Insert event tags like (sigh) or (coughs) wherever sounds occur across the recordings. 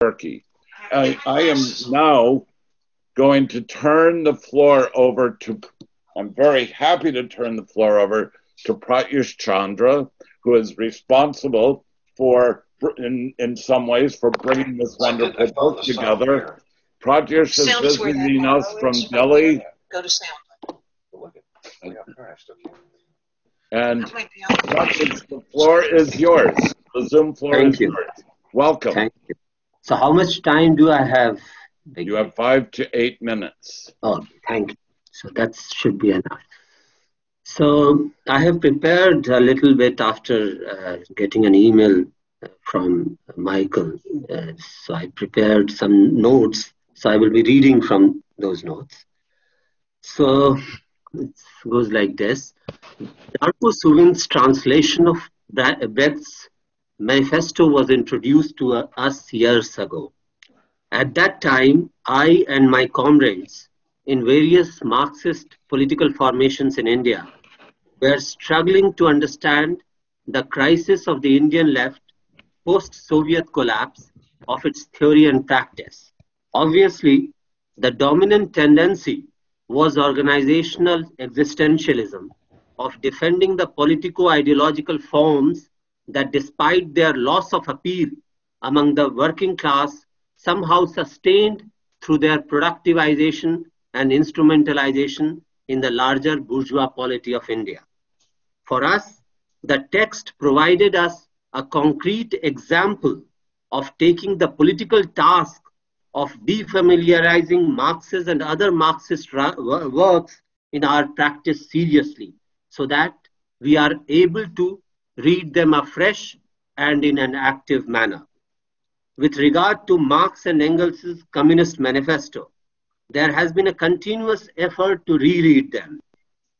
Turkey. I, I am now going to turn the floor over to, I'm very happy to turn the floor over to Pratyush Chandra, who is responsible for, in, in some ways, for bringing this wonderful book together. Pratyush is visiting us from Delhi. Go to sound. And Pratyush, the floor is yours. The Zoom floor Thank is you. yours. Welcome. Thank you. So how much time do I have? You have five to eight minutes. Oh, thank you. So that should be enough. So I have prepared a little bit after uh, getting an email from Michael. Uh, so I prepared some notes. So I will be reading from those notes. So it goes like this. Darko translation of Bre- Brecht's manifesto was introduced to us years ago. At that time, I and my comrades in various Marxist political formations in India were struggling to understand the crisis of the Indian left post Soviet collapse of its theory and practice. Obviously, the dominant tendency was organizational existentialism of defending the politico ideological forms that, despite their loss of appeal among the working class, somehow sustained through their productivization and instrumentalization in the larger bourgeois polity of India. For us, the text provided us a concrete example of taking the political task of defamiliarizing Marxist and other Marxist works in our practice seriously so that we are able to read them afresh and in an active manner. With regard to Marx and Engels' Communist Manifesto, there has been a continuous effort to reread them.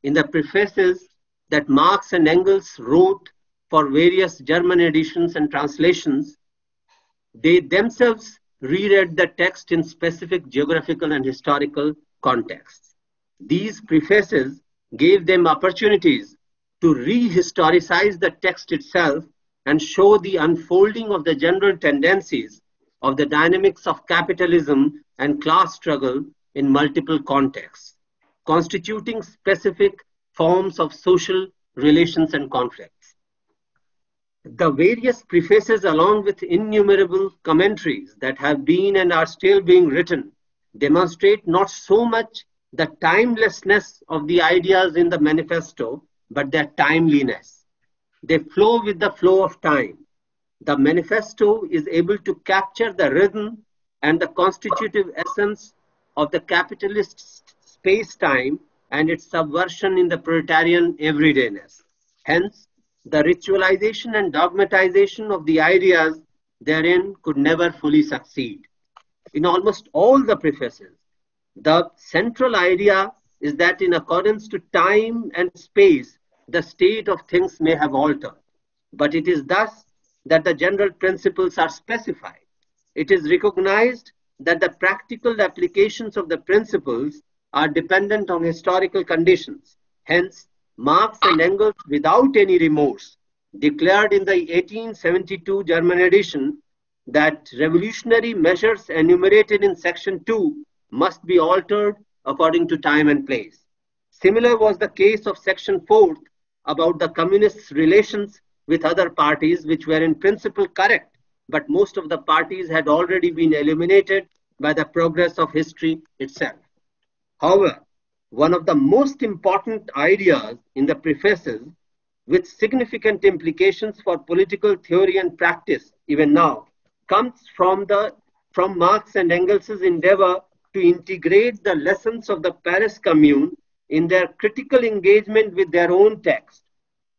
In the prefaces that Marx and Engels wrote for various German editions and translations, they themselves reread the text in specific geographical and historical contexts. These prefaces gave them opportunities to rehistoricize the text itself and show the unfolding of the general tendencies of the dynamics of capitalism and class struggle in multiple contexts, constituting specific forms of social relations and conflicts. The various prefaces, along with innumerable commentaries that have been and are still being written, demonstrate not so much the timelessness of the ideas in the manifesto, but their timeliness. They flow with the flow of time. The manifesto is able to capture the rhythm and the constitutive essence of the capitalist space time and its subversion in the proletarian everydayness. Hence, the ritualization and dogmatization of the ideas therein could never fully succeed. In almost all the prefaces, the central idea is that in accordance to time and space, the state of things may have altered. But it is thus that the general principles are specified. It is recognized that the practical applications of the principles are dependent on historical conditions. Hence, Marx and Engels, without any remorse, declared in the 1872 German edition that revolutionary measures enumerated in section 2 must be altered according to time and place. Similar was the case of section 4 about the communists' relations with other parties, which were in principle correct, but most of the parties had already been eliminated by the progress of history itself. However, one of the most important ideas in the prefaces, with significant implications for political theory and practice even now, comes from, the, from Marx and Engels' endeavor to integrate the lessons of the Paris Commune in their critical engagement with their own text.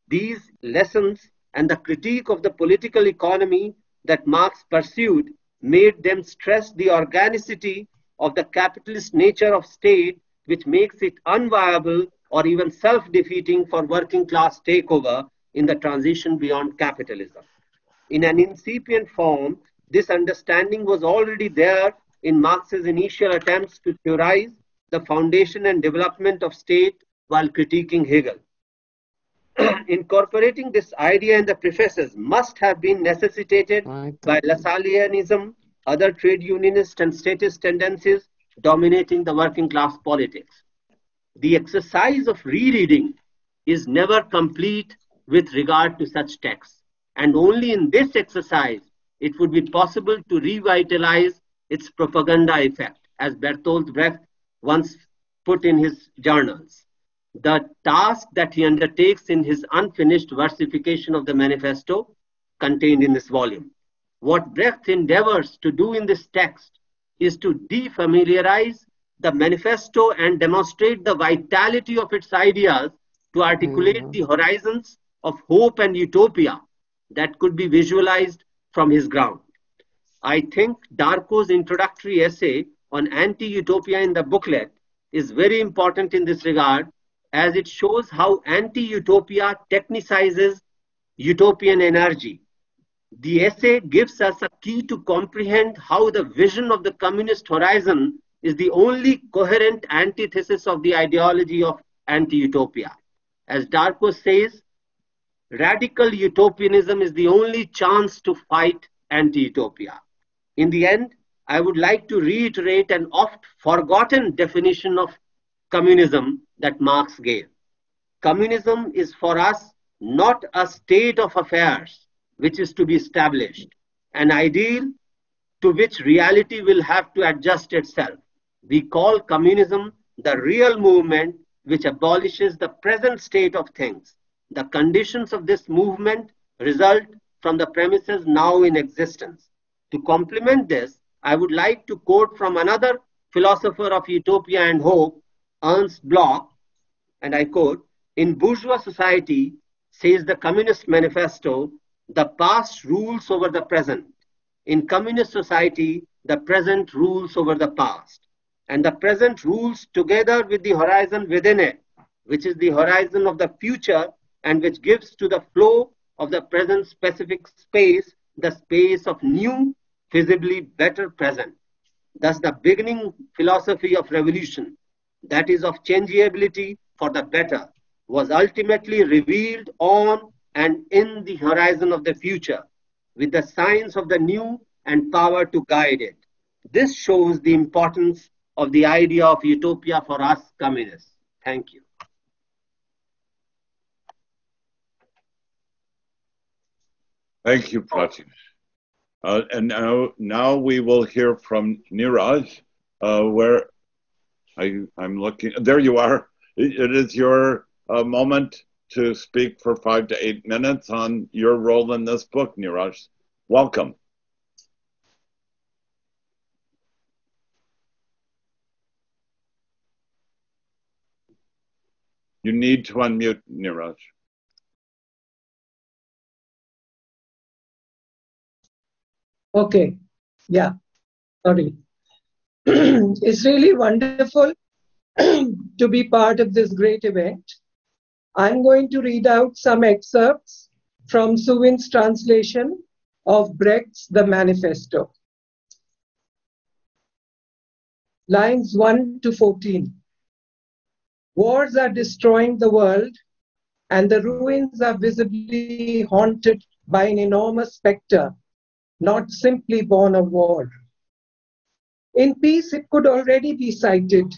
These lessons and the critique of the political economy that Marx pursued made them stress the organicity of the capitalist nature of state, which makes it unviable or even self-defeating for working class takeover in the transition beyond capitalism. In an incipient form, this understanding was already there in Marx's initial attempts to theorize the foundation and development of state while critiquing Hegel. (clears throat) Incorporating this idea in the prefaces must have been necessitated by Lassalleanism, other trade unionist and statist tendencies dominating the working class politics. The exercise of rereading is never complete with regard to such texts. And only in this exercise, it would be possible to revitalize its propaganda effect, as Bertolt Brecht once put in his journals. The task that he undertakes in his unfinished versification of the manifesto contained in this volume. What Brecht endeavors to do in this text is to defamiliarize the manifesto and demonstrate the vitality of its ideas to articulate mm-hmm. the horizons of hope and utopia that could be visualized from his ground. I think Darko's introductory essay on anti utopia in the booklet is very important in this regard as it shows how anti utopia technicizes utopian energy. The essay gives us a key to comprehend how the vision of the communist horizon is the only coherent antithesis of the ideology of anti utopia. As Darko says, radical utopianism is the only chance to fight anti utopia. In the end, I would like to reiterate an oft forgotten definition of communism that Marx gave. Communism is for us not a state of affairs which is to be established, an ideal to which reality will have to adjust itself. We call communism the real movement which abolishes the present state of things. The conditions of this movement result from the premises now in existence. To complement this, I would like to quote from another philosopher of utopia and hope, Ernst Bloch, and I quote, in bourgeois society, says the Communist Manifesto, the past rules over the present. In communist society, the present rules over the past and the present rules together with the horizon within it, which is the horizon of the future and which gives to the flow of the present specific space the space of new, visibly better present. Thus, the beginning philosophy of revolution, that is of changeability for the better, was ultimately revealed on and in the horizon of the future, with the science of the new and power to guide it. This shows the importance of the idea of utopia for us communists. Thank you. Thank you, Pratyush. Uh, and now, now we will hear from Niraj, uh, where I, I'm looking. There you are. it, it is your uh, moment to speak for five to eight minutes on your role in this book, Niraj. Welcome. You need to unmute, Niraj. Okay. Yeah. Sorry. (clears throat) it's really wonderful (clears throat) to be part of this great event. I'm going to read out some excerpts from Suvin's translation of Brecht's The Manifesto. Lines 1 to 14. Wars are destroying the world, and the ruins are visibly haunted by an enormous specter, not simply born of war. In peace, it could already be sighted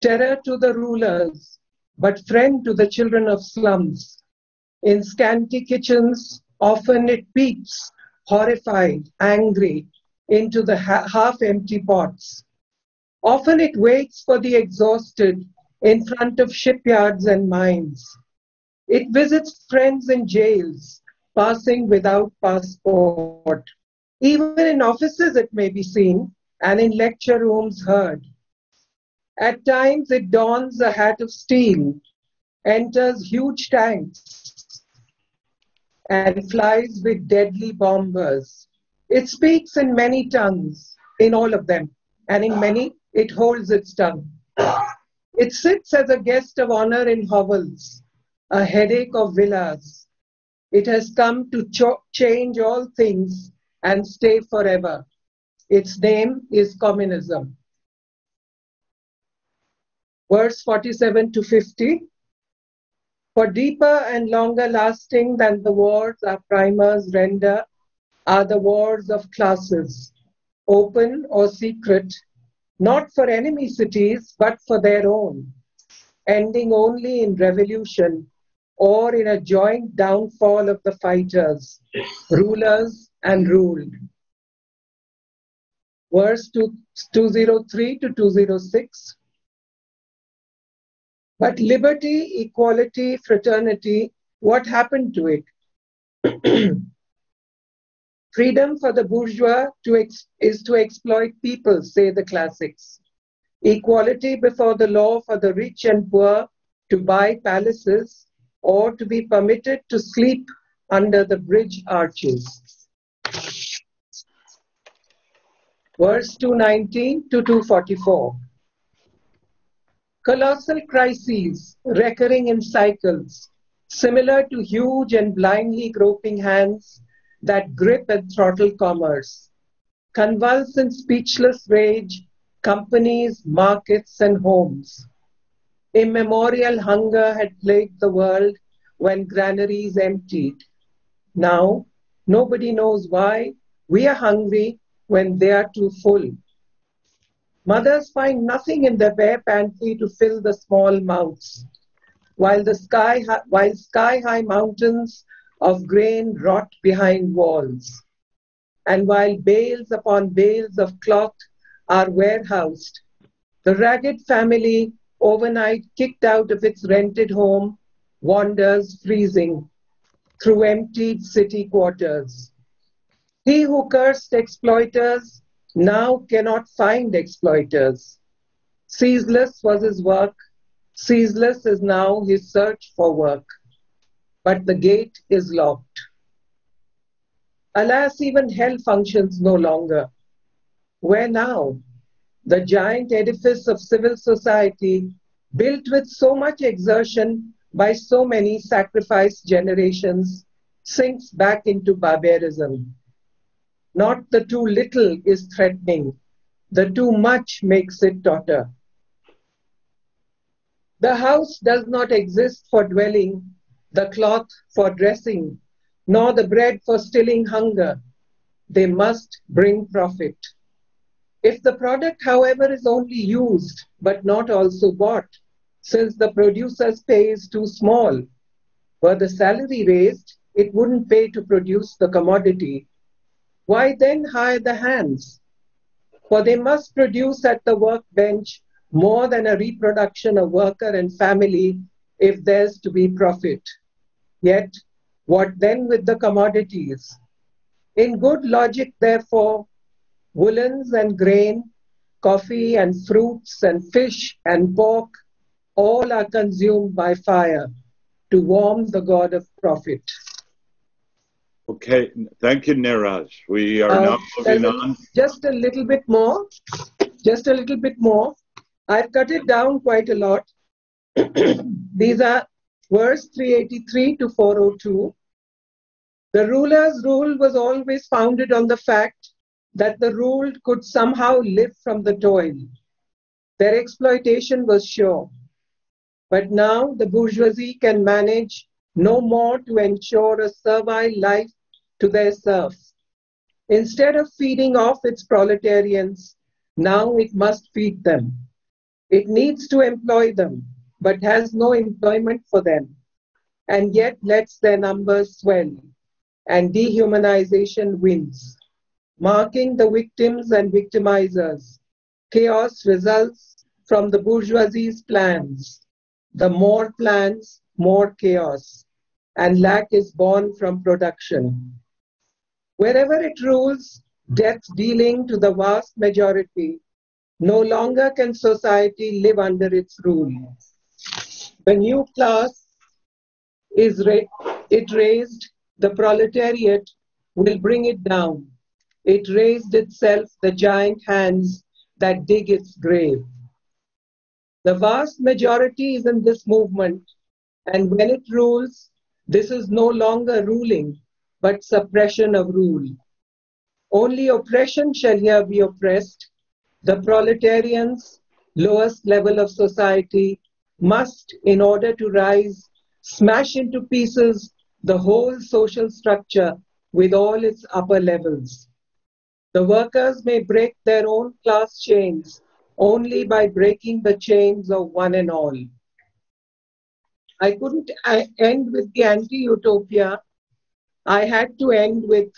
terror to the rulers, but friend to the children of slums. In scanty kitchens, often it peeps, horrified, angry, into the ha- half empty pots. Often it waits for the exhausted in front of shipyards and mines. It visits friends in jails, passing without passport. Even in offices, it may be seen, and in lecture rooms, heard. At times, it dons a hat of steel, enters huge tanks, and flies with deadly bombers. It speaks in many tongues, in all of them, and in many, it holds its tongue. It sits as a guest of honor in hovels, a headache of villas. It has come to cho- change all things and stay forever. Its name is communism. Verse 47 to 50. For deeper and longer lasting than the wars our primers render are the wars of classes. open or secret, not for enemy cities, but for their own, ending only in revolution or in a joint downfall of the fighters, rulers, and ruled. Verse 203 to 206. But liberty, equality, fraternity, what happened to it? (clears throat) Freedom for the bourgeois to is to exploit people, say the classics. Equality before the law for the rich and poor to buy palaces or to be permitted to sleep under the bridge arches. Verse 219 to 244. Colossal crises recurring in cycles, similar to huge and blindly groping hands that grip and throttle commerce. Convulse in speechless rage, companies, markets, and homes. Immemorial hunger had plagued the world when granaries emptied. Now, nobody knows why we are hungry when they are too full. Mothers find nothing in their bare pantry to fill the small mouths, while the sky, while sky high mountains of grain rot behind walls. And while bales upon bales of cloth are warehoused, the ragged family, overnight kicked out of its rented home, wanders freezing through emptied city quarters. He who cursed exploiters now cannot find exploiters. Ceaseless was his work, ceaseless is now his search for work but the gate is locked. Alas, even hell functions no longer. Where now? The giant edifice of civil society, built with so much exertion by so many sacrificed generations, sinks back into barbarism. Not the too little is threatening, the too much makes it totter. The house does not exist for dwelling, the cloth for dressing, nor the bread for stilling hunger. They must bring profit. If the product, however, is only used but not also bought, since the producer's pay is too small, were the salary raised, it wouldn't pay to produce the commodity. Why then hire the hands? For they must produce at the workbench more than a reproduction of worker and family if there's to be profit. Yet, what then with the commodities? In good logic, therefore, woolens and grain, coffee and fruits and fish and pork, all are consumed by fire to warm the god of profit. Okay, thank you, Niraj. We are uh, now moving on. Just a little bit more. Just a little bit more. I've cut it down quite a lot. (clears throat) These are verse 383 to 402. The ruler's rule was always founded on the fact that the ruled could somehow live from the toil. Their exploitation was sure. But now the bourgeoisie can manage no more to ensure a servile life to their serfs. Instead of feeding off its proletarians, now it must feed them. It needs to employ them but has no employment for them, and yet lets their numbers swell, and dehumanization wins, marking the victims and victimizers. Chaos results from the bourgeoisie's plans. The more plans, more chaos, and lack is born from production. Wherever it rules, death dealing to the vast majority, no longer can society live under its rule. The new class is ra- it raised, the proletariat will bring it down. It raised itself the giant hands that dig its grave. The vast majority is in this movement, and when it rules, this is no longer ruling, but suppression of rule. Only oppression shall here be oppressed. The proletarians, lowest level of society, must, in order to rise, smash into pieces the whole social structure with all its upper levels. The workers may break their own class chains only by breaking the chains of one and all. I couldn't end with the anti utopia. I had to end with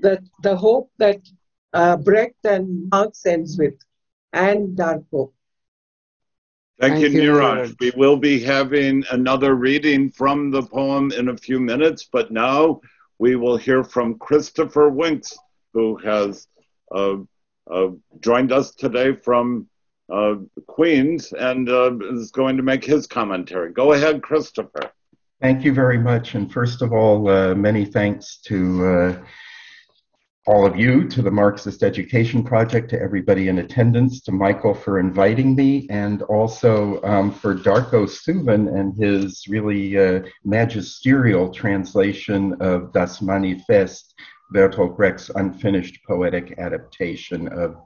the, the hope that uh, Brecht and Marx ends with, and Darko. Thank, Thank you, Niraj. We will be having another reading from the poem in a few minutes, but now we will hear from Christopher Winks, who has uh, uh, joined us today from uh, Queens and uh, is going to make his commentary. Go ahead, Christopher. Thank you very much. And first of all, uh, many thanks to uh, all of you, to the Marxist Education Project, to everybody in attendance, to Michael for inviting me, and also um, for Darko Suvin and his really uh, magisterial translation of Das Manifest, Bertolt Brecht's unfinished poetic adaptation of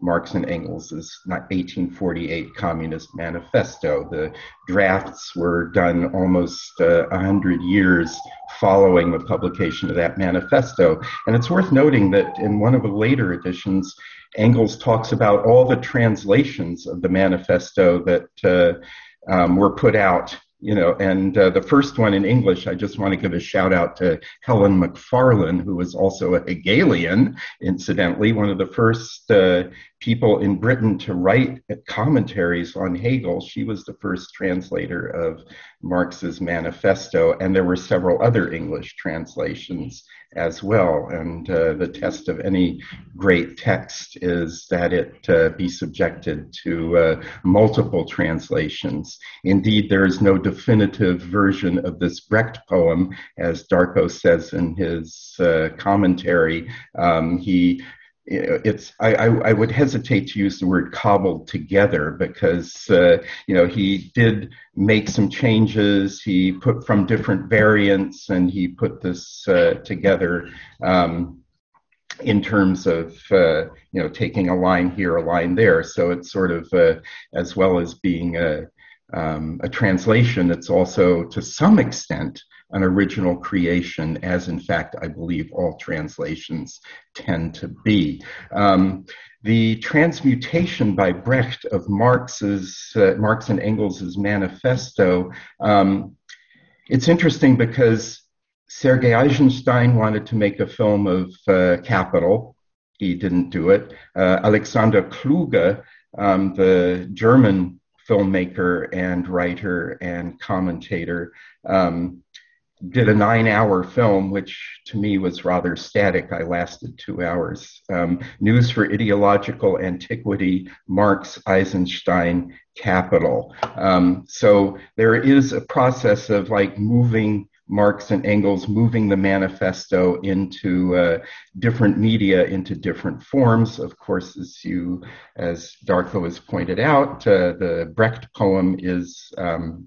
Marx and Engels' 1848 Communist Manifesto. The drafts were done almost uh, 100 years following the publication of that manifesto. And it's worth noting that in one of the later editions, Engels talks about all the translations of the manifesto that uh, um, were put out you know, and uh, the first one in English, I just want to give a shout out to Helen McFarlane, who was also a Hegelian, incidentally, one of the first uh, people in Britain to write commentaries on Hegel. She was the first translator of Marx's manifesto, and there were several other English translations as well. And uh, the test of any great text is that it uh, be subjected to uh, multiple translations. Indeed, there is no definitive version of this Brecht poem, as Darko says in his uh, commentary. Um, he it's I, I, would hesitate to use the word cobbled together because uh, you know he did make some changes. He put from different variants and he put this uh, together um, in terms of uh, you know taking a line here a line there. So it's sort of uh, as well as being a, um, a translation it's also to some extent an original creation, as in fact I believe all translations tend to be. Um, the transmutation by Brecht of Marx's uh, Marx and Engels' manifesto. Um, it's interesting because Sergei Eisenstein wanted to make a film of uh, Capital. He didn't do it. Uh, Alexander Kluge, um, the German filmmaker and writer and commentator, um, did a nine hour film, which to me was rather static. I lasted two hours. Um, News for Ideological Antiquity, Marx, Eisenstein, Capital. Um, so there is a process of like moving Marx and Engels, moving the manifesto into uh, different media, into different forms. Of course, as you, as Darko has pointed out, uh, the Brecht poem is um,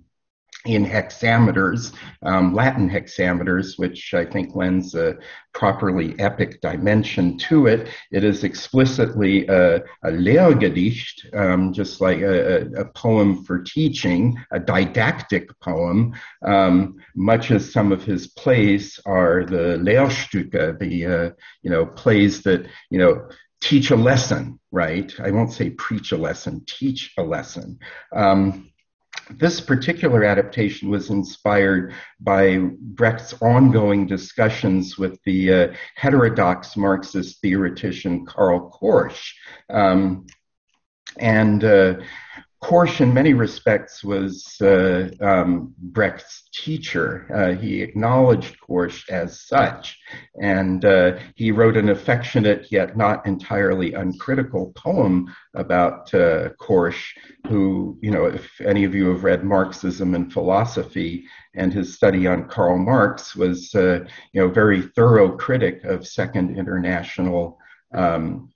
in hexameters, um, Latin hexameters, which I think lends a properly epic dimension to it. It is explicitly a, a Lehrgedicht, um, just like a, a, poem for teaching, a didactic poem, um, much as some of his plays are the Lehrstücke, the uh, you know plays that you know teach a lesson, right? I won't say preach a lesson, teach a lesson. Um, this particular adaptation was inspired by Brecht's ongoing discussions with the uh, heterodox Marxist theoretician Karl Korsch. Um, and uh, Korsch, in many respects, was uh, um, Brecht's teacher. Uh, he acknowledged Korsch as such, and uh, he wrote an affectionate yet not entirely uncritical poem about uh, Korsch, who, you know, if any of you have read Marxism and Philosophy, and his study on Karl Marx was, uh, you know, very thorough critic of Second International um,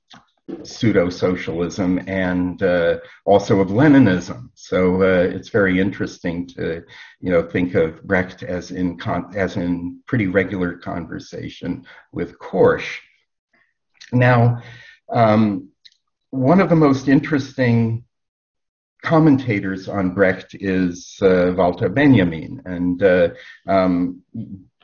pseudo socialism and uh, also of Leninism. So uh, it's very interesting to you know think of Brecht as in con- as in pretty regular conversation with Korsch. Now, um, one of the most interesting commentators on Brecht is uh, Walter Benjamin, and uh, um,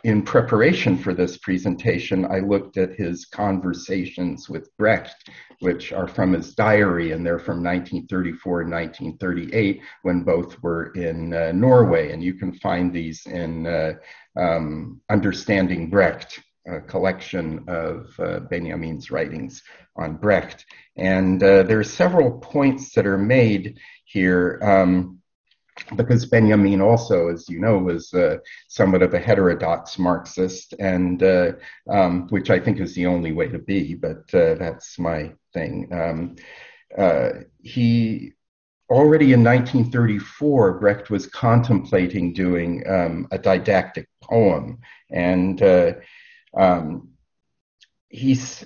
in preparation for this presentation, I looked at his conversations with Brecht, which are from his diary, and they're from 1934 and 1938 when both were in uh, Norway. And you can find these in uh, um, Understanding Brecht, a collection of uh, Benjamin's writings on Brecht. And uh, there are several points that are made here. Um, because Benjamin also, as you know, was uh, somewhat of a heterodox Marxist, and uh, um, which I think is the only way to be, but uh, that's my thing. Um, uh, he already in 1934, Brecht was contemplating doing um, a didactic poem, and uh, um, he's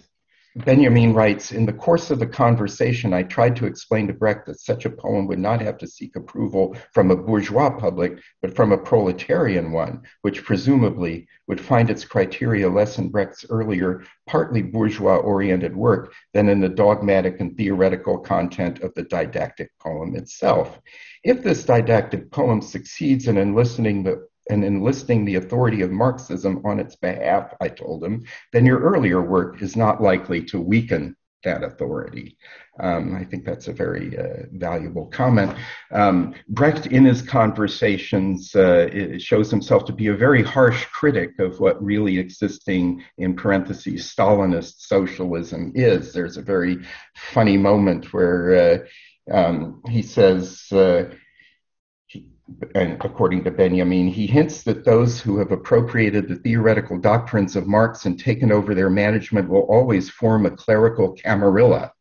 Benjamin writes, in the course of the conversation, I tried to explain to Brecht that such a poem would not have to seek approval from a bourgeois public, but from a proletarian one, which presumably would find its criteria less in Brecht's earlier, partly bourgeois oriented work than in the dogmatic and theoretical content of the didactic poem itself. If this didactic poem succeeds in enlisting the and enlisting the authority of Marxism on its behalf, I told him, then your earlier work is not likely to weaken that authority. Um, I think that's a very uh, valuable comment. Um, Brecht, in his conversations, uh, shows himself to be a very harsh critic of what really existing, in parentheses, Stalinist socialism is. There's a very funny moment where uh, um, he says, uh, and according to Benjamin, he hints that those who have appropriated the theoretical doctrines of Marx and taken over their management will always form a clerical camarilla.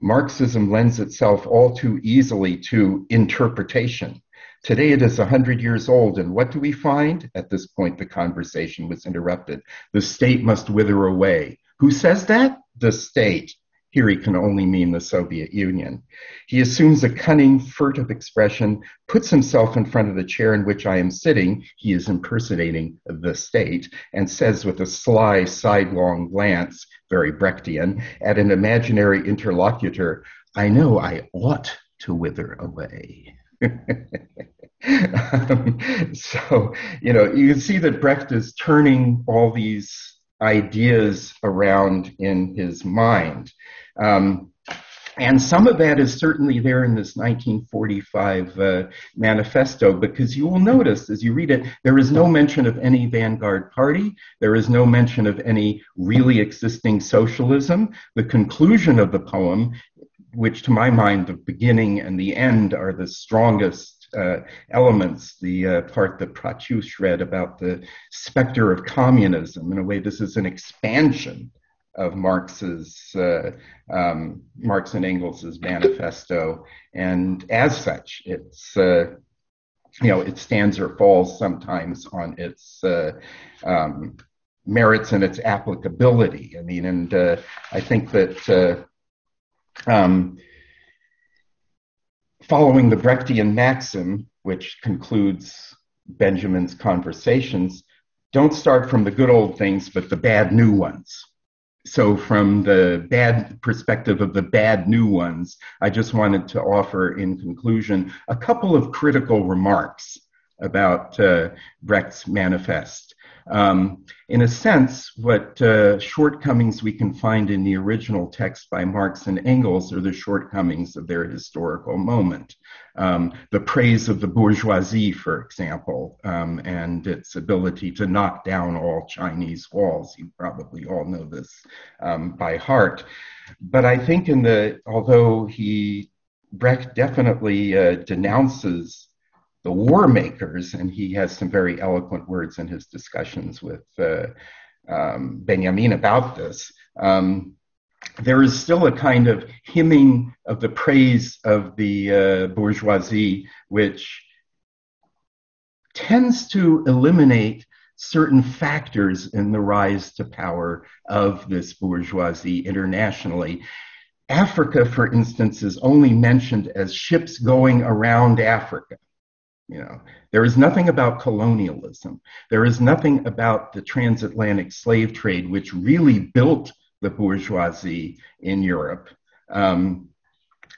Marxism lends itself all too easily to interpretation. Today it is 100 years old, and what do we find? At this point, the conversation was interrupted. The state must wither away. Who says that? The state. Here he can only mean the Soviet Union. He assumes a cunning, furtive expression, puts himself in front of the chair in which I am sitting, he is impersonating the state, and says with a sly, sidelong glance, very Brechtian, at an imaginary interlocutor, I know I ought to wither away. (laughs) um, so, you know, you can see that Brecht is turning all these ideas around in his mind. Um, and some of that is certainly there in this 1945 uh, manifesto because you will notice as you read it, there is no mention of any vanguard party. There is no mention of any really existing socialism. The conclusion of the poem, which to my mind, the beginning and the end are the strongest uh, elements, the uh, part that Pratyush read about the specter of communism. In a way, this is an expansion of Marx's uh, um, Marx and Engels's manifesto, and as such, it's uh, you know it stands or falls sometimes on its uh, um, merits and its applicability. I mean, and uh, I think that uh, um, following the Brechtian maxim, which concludes Benjamin's conversations, don't start from the good old things, but the bad new ones so from the bad perspective of the bad new ones, I just wanted to offer in conclusion a couple of critical remarks about uh, Brecht's manifest. Um, in a sense, what uh, shortcomings we can find in the original text by Marx and Engels are the shortcomings of their historical moment. Um, the praise of the bourgeoisie, for example, um, and its ability to knock down all Chinese walls. You probably all know this um, by heart. But I think in the, although he, Brecht definitely uh, denounces the war makers, and he has some very eloquent words in his discussions with uh, um, Benjamin about this. Um, there is still a kind of hymning of the praise of the uh, bourgeoisie, which tends to eliminate certain factors in the rise to power of this bourgeoisie internationally. Africa, for instance, is only mentioned as ships going around Africa. You know, there is nothing about colonialism. There is nothing about the transatlantic slave trade, which really built the bourgeoisie in Europe. Um,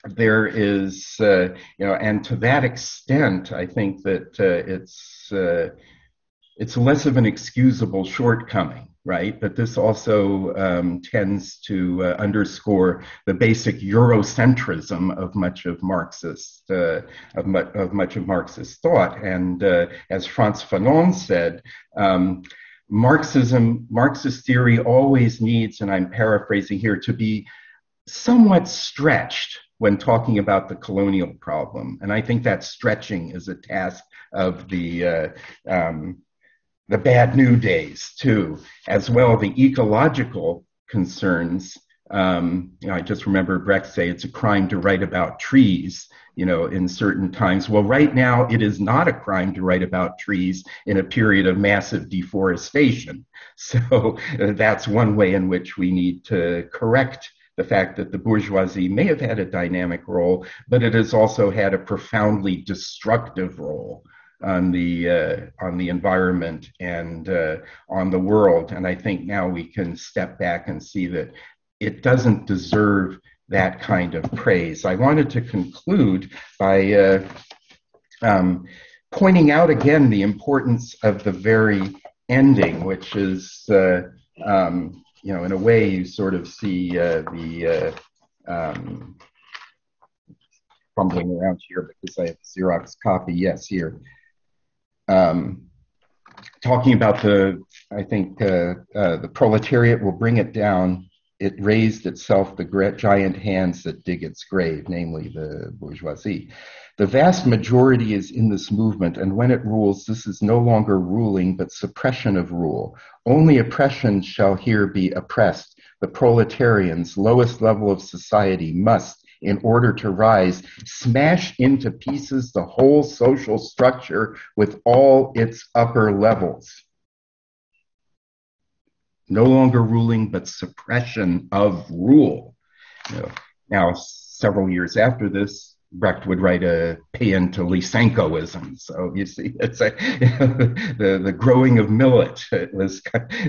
there is, uh, you know, and to that extent, I think that uh, it's uh, it's less of an excusable shortcoming right? But this also um, tends to uh, underscore the basic Eurocentrism of much of Marxist uh, of, mu- of, much of Marxist thought. And uh, as Frantz Fanon said. Um, Marxism, Marxist theory always needs, and I'm paraphrasing here, to be somewhat stretched when talking about the colonial problem. And I think that stretching is a task of the uh, um, the bad new days too, as well the ecological concerns. Um, you know, I just remember Brecht say it's a crime to write about trees, you know, in certain times. Well, right now it is not a crime to write about trees in a period of massive deforestation. (laughs) So uh, that's one way in which we need to correct the fact that the bourgeoisie may have had a dynamic role, but it has also had a profoundly destructive role on the uh, on the environment and uh, on the world. And I think now we can step back and see that it doesn't deserve that kind of praise. I wanted to conclude by uh, um, pointing out again the importance of the very ending, which is, uh, um, you know, in a way you sort of see uh, the uh, um, fumbling around here because I have Xerox copy. Yes, here um, talking about the, I think uh, uh, the proletariat will bring it down. It raised itself the giant hands that dig its grave, namely the bourgeoisie. The vast majority is in this movement, and when it rules, this is no longer ruling, but suppression of rule. Only oppression shall here be oppressed. The proletarians, lowest level of society, must, in order to rise, smash into pieces the whole social structure with all its upper levels. No longer ruling, but suppression of rule. Now, several years after this, Brecht would write a paean to Lysenkoism. So you see, it's a, (laughs) the the growing of millet. It was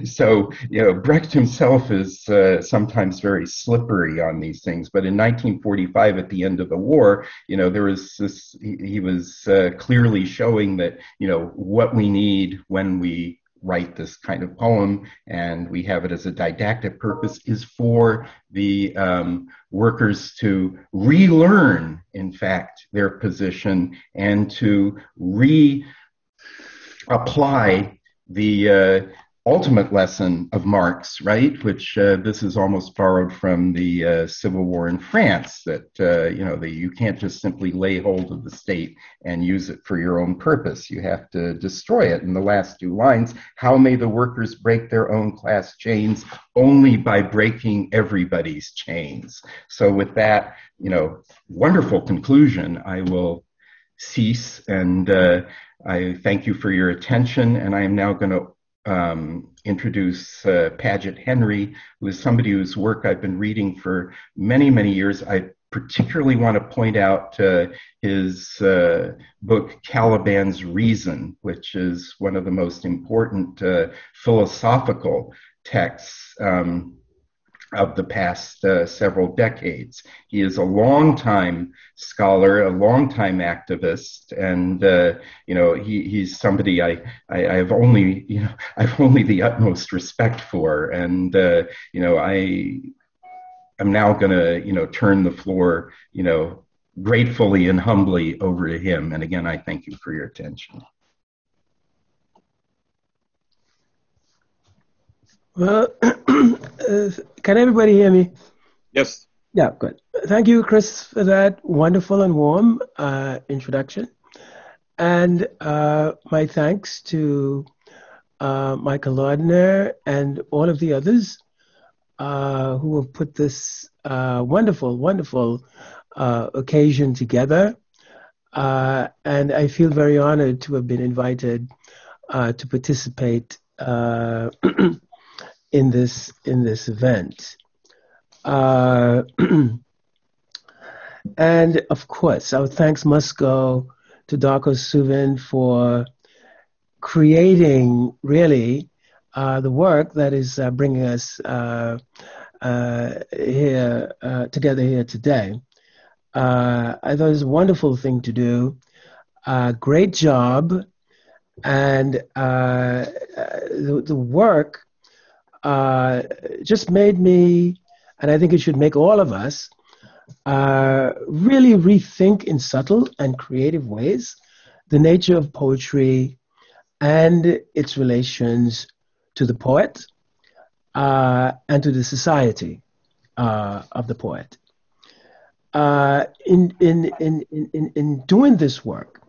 so you know Brecht himself is uh, sometimes very slippery on these things. But in 1945, at the end of the war, you know there was this. He, he was uh, clearly showing that you know what we need when we write this kind of poem, and we have it as a didactic purpose, is for the um, workers to relearn, in fact, their position and to reapply the uh, ultimate lesson of Marx, right? Which uh, this is almost borrowed from the uh, Civil War in France. That uh, you know, the, you can't just simply lay hold of the state and use it for your own purpose. You have to destroy it. In the last two lines, how may the workers break their own class chains? Only by breaking everybody's chains. So, with that, you know, wonderful conclusion, I will cease and. Uh, I thank you for your attention, and I am now going to um, introduce uh, Paget Henry, who is somebody whose work I've been reading for many, many years. I particularly want to point out uh, his uh, book, Caliban's Reason, which is one of the most important uh, philosophical texts. Um, of the past uh, several decades. He is a longtime scholar, a longtime activist, and uh, you know he, he's somebody I, I, have only you know (laughs) I've only the utmost respect for, and uh, you know I am now going to you know turn the floor you know gratefully and humbly over to him. And again, I thank you for your attention. Well, (clears throat) uh, can everybody hear me? Yes. Yeah, good. Thank you, Chris, for that wonderful and warm uh, introduction. And uh, my thanks to uh, Michael Lardner and all of the others uh, who have put this uh, wonderful, wonderful occasion together. and I feel very honored to have been invited to participate (clears throat) in this in this event. Uh, (clears throat) and of course, our thanks must go to Darko Suvin for creating really uh, the work that is uh, bringing us uh, uh, here uh, together here today. I thought it was a wonderful thing to do. great job, and the, the work uh, just made me, and I think it should make all of us, uh, really rethink in subtle and creative ways the nature of poetry and its relations to the poet uh, and to the society uh, of the poet. Uh, in, in, in, in, in doing this work,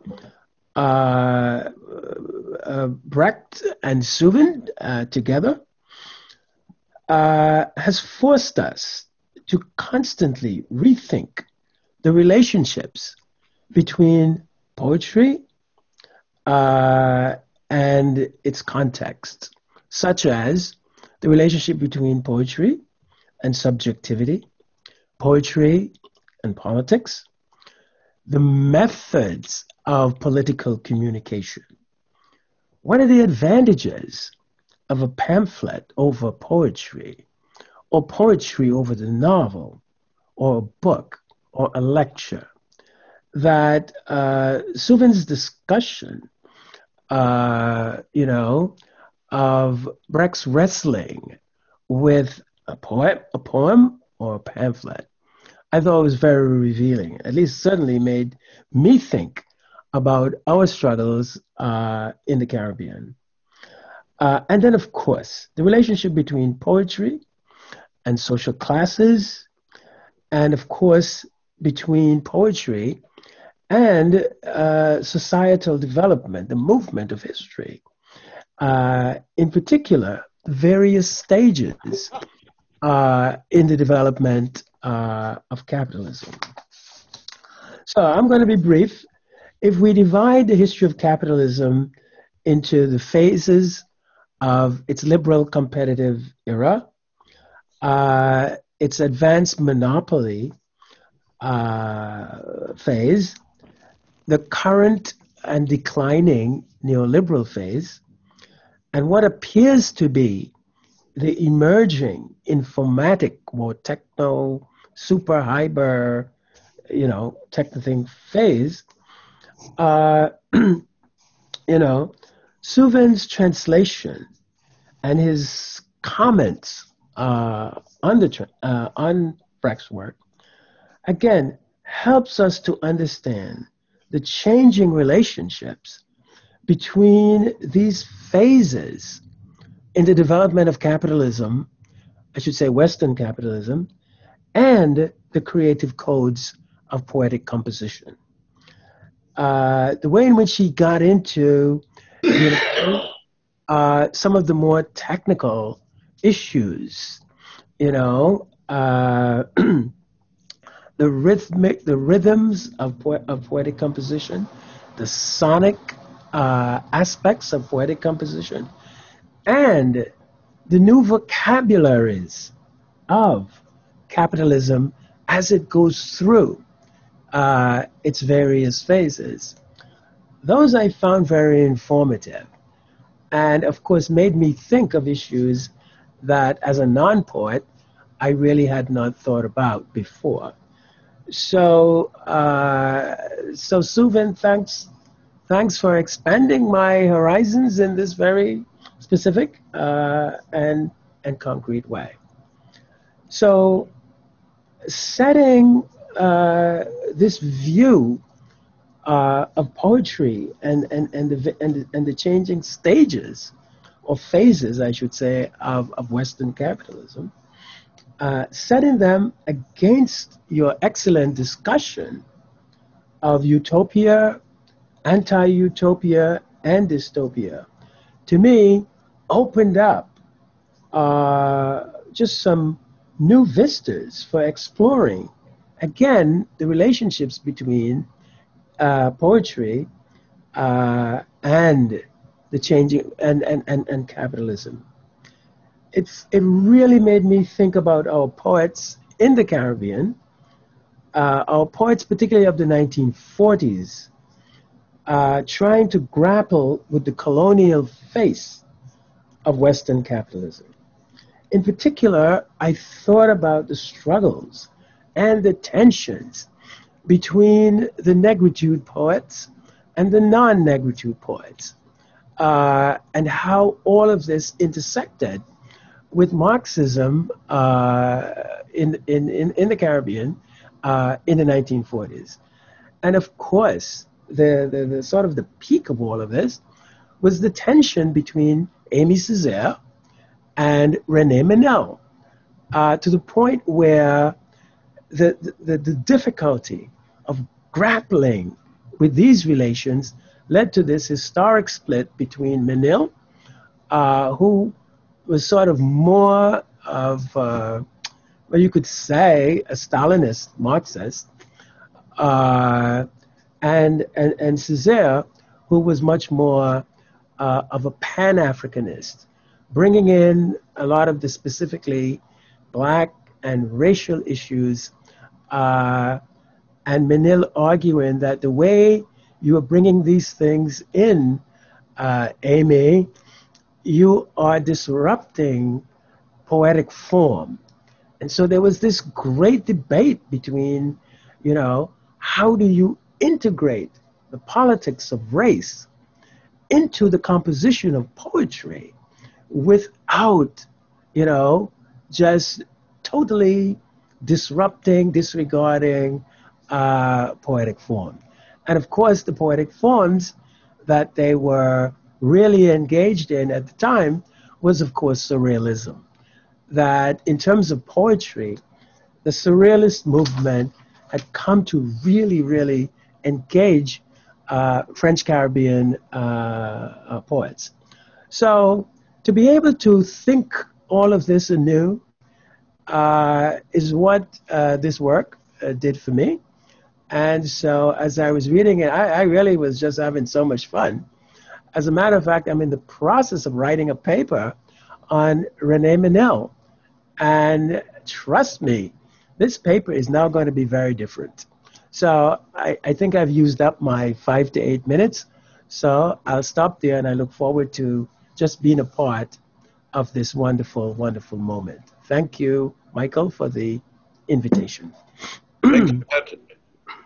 uh, uh, Brecht and Suvin uh, together has forced us to constantly rethink the relationships between poetry uh, and its context, such as the relationship between poetry and subjectivity, poetry and politics, the methods of political communication. What are the advantages of a pamphlet over poetry, or poetry over the novel, or a book, or a lecture? That uh, Suvin's discussion, uh, you know, of Brecht's wrestling with a poem, a poem or a pamphlet, I thought was very revealing. At least, certainly made me think about our struggles uh, in the Caribbean. Uh, and then, of course, the relationship between poetry and social classes, and of course, between poetry and uh, societal development, the movement of history. Uh, in particular, various stages uh, in the development uh, of capitalism. So I'm going to be brief. If we divide the history of capitalism into the phases of its liberal competitive era, uh, its advanced monopoly uh, phase, the current and declining neoliberal phase, and what appears to be the emerging informatic, or techno super hyper, you know, techno thing phase, uh, (clears throat) you know, Suvin's translation and his comments uh, on the uh, on Brecht's work again helps us to understand the changing relationships between these phases in the development of capitalism, I should say Western capitalism, and the creative codes of poetic composition. Uh, the way in which he got into you know, uh, some of the more technical issues, you know, uh, (clears throat) the rhythmic, the rhythms of, po- of poetic composition, the sonic uh, aspects of poetic composition, and the new vocabularies of capitalism as it goes through uh, its various phases. Those I found very informative and, of course, made me think of issues that, as a non poet, I really had not thought about before. So, uh, so Suvin, thanks, thanks for expanding my horizons in this very specific uh, and and concrete way. So, setting uh, this view uh, of poetry and, and, and, the, and, and the changing stages or phases, I should say, of, of Western capitalism, uh, setting them against your excellent discussion of utopia, anti utopia, and dystopia, to me, opened up uh, just some new vistas for exploring, again, the relationships between uh, poetry uh, and the changing and, and, and, and capitalism. It's, it really made me think about our poets in the Caribbean, uh, our poets, particularly of the 1940s, uh, trying to grapple with the colonial face of Western capitalism. In particular, I thought about the struggles and the tensions between the negritude poets and the non negritude poets. uh, and how all of this intersected with Marxism uh, in, in, in, in, the Caribbean uh, in the 1940s. And of course, the, the, the, sort of the peak of all of this was the tension between Aimé Césaire and Rene Menil, uh, to the point where the, the, the difficulty of grappling with these relations led to this historic split between Menil, uh, who was sort of more of, uh, well, you could say, a Stalinist Marxist, uh, and, and, and Césaire, who was much more uh, of a Pan Africanist, bringing in a lot of the specifically black and racial issues, uh, and Menil arguing that the way you are bringing these things in, uh, Aimé, you are disrupting poetic form. And so there was this great debate between, you know, how do you integrate the politics of race into the composition of poetry without, you know, just totally disrupting, disregarding uh, poetic form. And of course, the poetic forms that they were really engaged in at the time was, of course, surrealism. That in terms of poetry, the surrealist movement had come to really, really engage uh, French Caribbean uh, uh, poets. So to be able to think all of this anew uh, is what uh, this work did for me. And so as I was reading it, I, I, really was just having so much fun. As a matter of fact, I'm in the process of writing a paper on Rene Menil. And trust me, this paper is now going to be very different. So I, I think I've used up my five to eight minutes. So I'll stop there and I look forward to just being a part of this wonderful, wonderful moment. Thank you, Michael, for the invitation.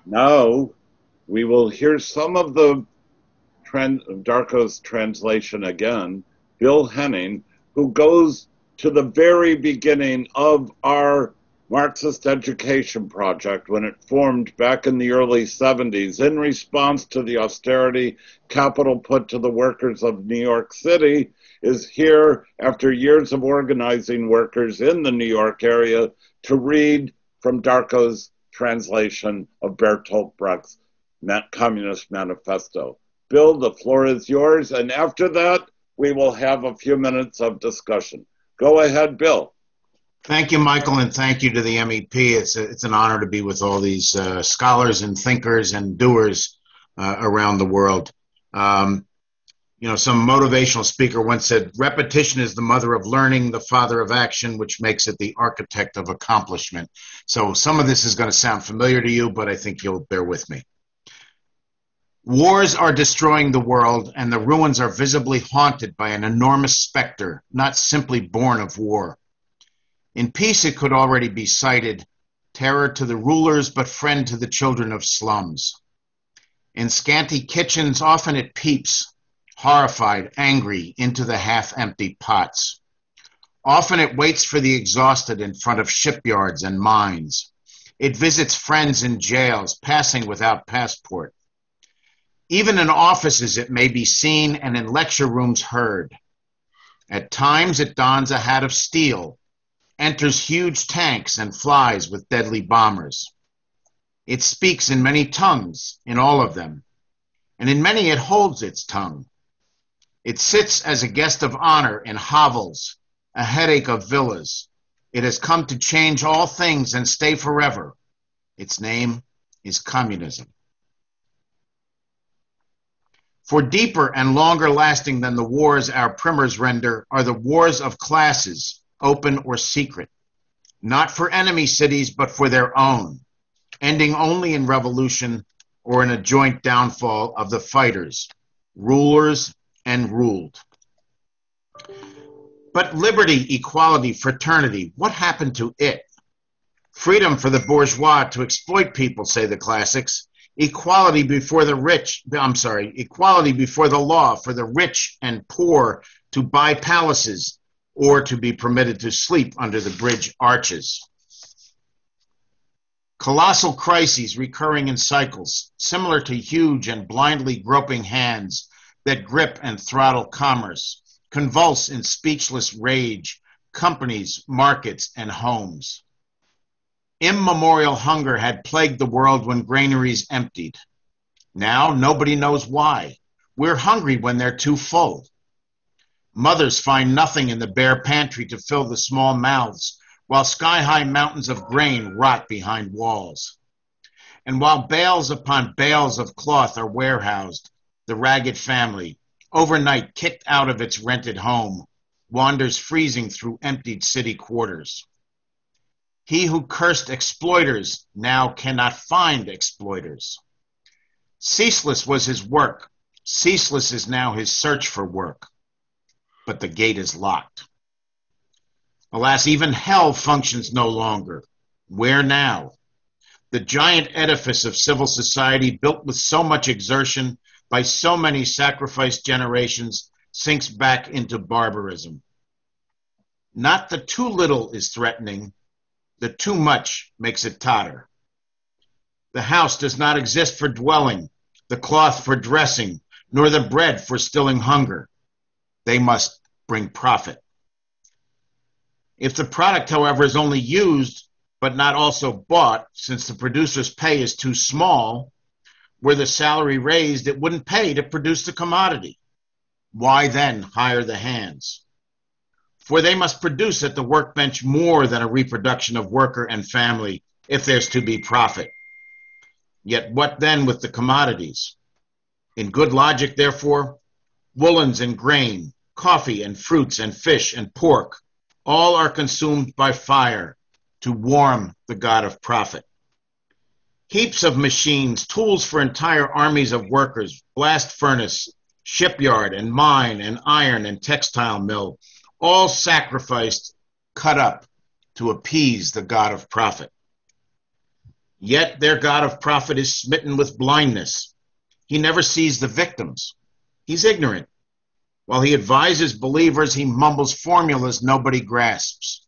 Now we will hear some of the trend, Darko's translation again. Bill Henning, who goes to the very beginning of our Marxist Education Project when it formed back in the early 70s in response to the austerity capital put to the workers of New York City is here after years of organizing workers in the New York area to read from Darko's translation of Bertolt Brecht's Communist Manifesto. Bill, the floor is yours, and after that, we will have a few minutes of discussion. Go ahead, Bill. Thank you, Michael, and thank you to the MEP. It's, a, it's an honor to be with all these uh, scholars and thinkers and doers uh, around the world. Um, you know, some motivational speaker once said, repetition is the mother of learning, the father of action, which makes it the architect of accomplishment. So some of this is going to sound familiar to you, but I think you'll bear with me. Wars are destroying the world, and the ruins are visibly haunted by an enormous specter, not simply born of war. In peace, it could already be sighted terror to the rulers, but friend to the children of slums. In scanty kitchens, often it peeps, horrified, angry, into the half empty pots. Often it waits for the exhausted in front of shipyards and mines. It visits friends in jails, passing without passport. Even in offices, it may be seen, and in lecture rooms, heard. At times, it dons a hat of steel, enters huge tanks and flies with deadly bombers. It speaks in many tongues, in all of them, and in many it holds its tongue. It sits as a guest of honor in hovels, a headache of villas. It has come to change all things and stay forever. Its name is communism. For deeper and longer lasting than the wars our primers render are the wars of classes open or secret, not for enemy cities, but for their own, ending only in revolution or in a joint downfall of the fighters, rulers, and ruled. But liberty, equality, fraternity, what happened to it? Freedom for the bourgeois to exploit people, say the classics, equality before the rich, I'm sorry, equality before the law for the rich and poor to buy palaces or to be permitted to sleep under the bridge arches. Colossal crises recurring in cycles, similar to huge and blindly groping hands that grip and throttle commerce, convulse in speechless rage companies, markets, and homes. Immemorial hunger had plagued the world when granaries emptied. Now nobody knows why. We're hungry when they're too full. Mothers find nothing in the bare pantry to fill the small mouths, while sky high mountains of grain rot behind walls. And while bales upon bales of cloth are warehoused, the ragged family, overnight kicked out of its rented home, wanders freezing through emptied city quarters. He who cursed exploiters now cannot find exploiters. Ceaseless was his work. Ceaseless is now his search for work but the gate is locked. Alas, even hell functions no longer. Where now? The giant edifice of civil society, built with so much exertion by so many sacrificed generations, sinks back into barbarism. Not the too little is threatening, the too much makes it totter. The house does not exist for dwelling, the cloth for dressing, nor the bread for stilling hunger. They must bring profit. If the product, however, is only used but not also bought, since the producer's pay is too small, were the salary raised, it wouldn't pay to produce the commodity. Why then hire the hands? For they must produce at the workbench more than a reproduction of worker and family if there's to be profit. Yet what then with the commodities? In good logic, therefore, woolens and grain, coffee and fruits and fish and pork, all are consumed by fire to warm the God of profit. Heaps of machines, tools for entire armies of workers, blast furnace, shipyard and mine and iron and textile mill, all sacrificed, cut up to appease the God of profit. Yet their God of profit is smitten with blindness. He never sees the victims. He's ignorant. While he advises believers, he mumbles formulas nobody grasps.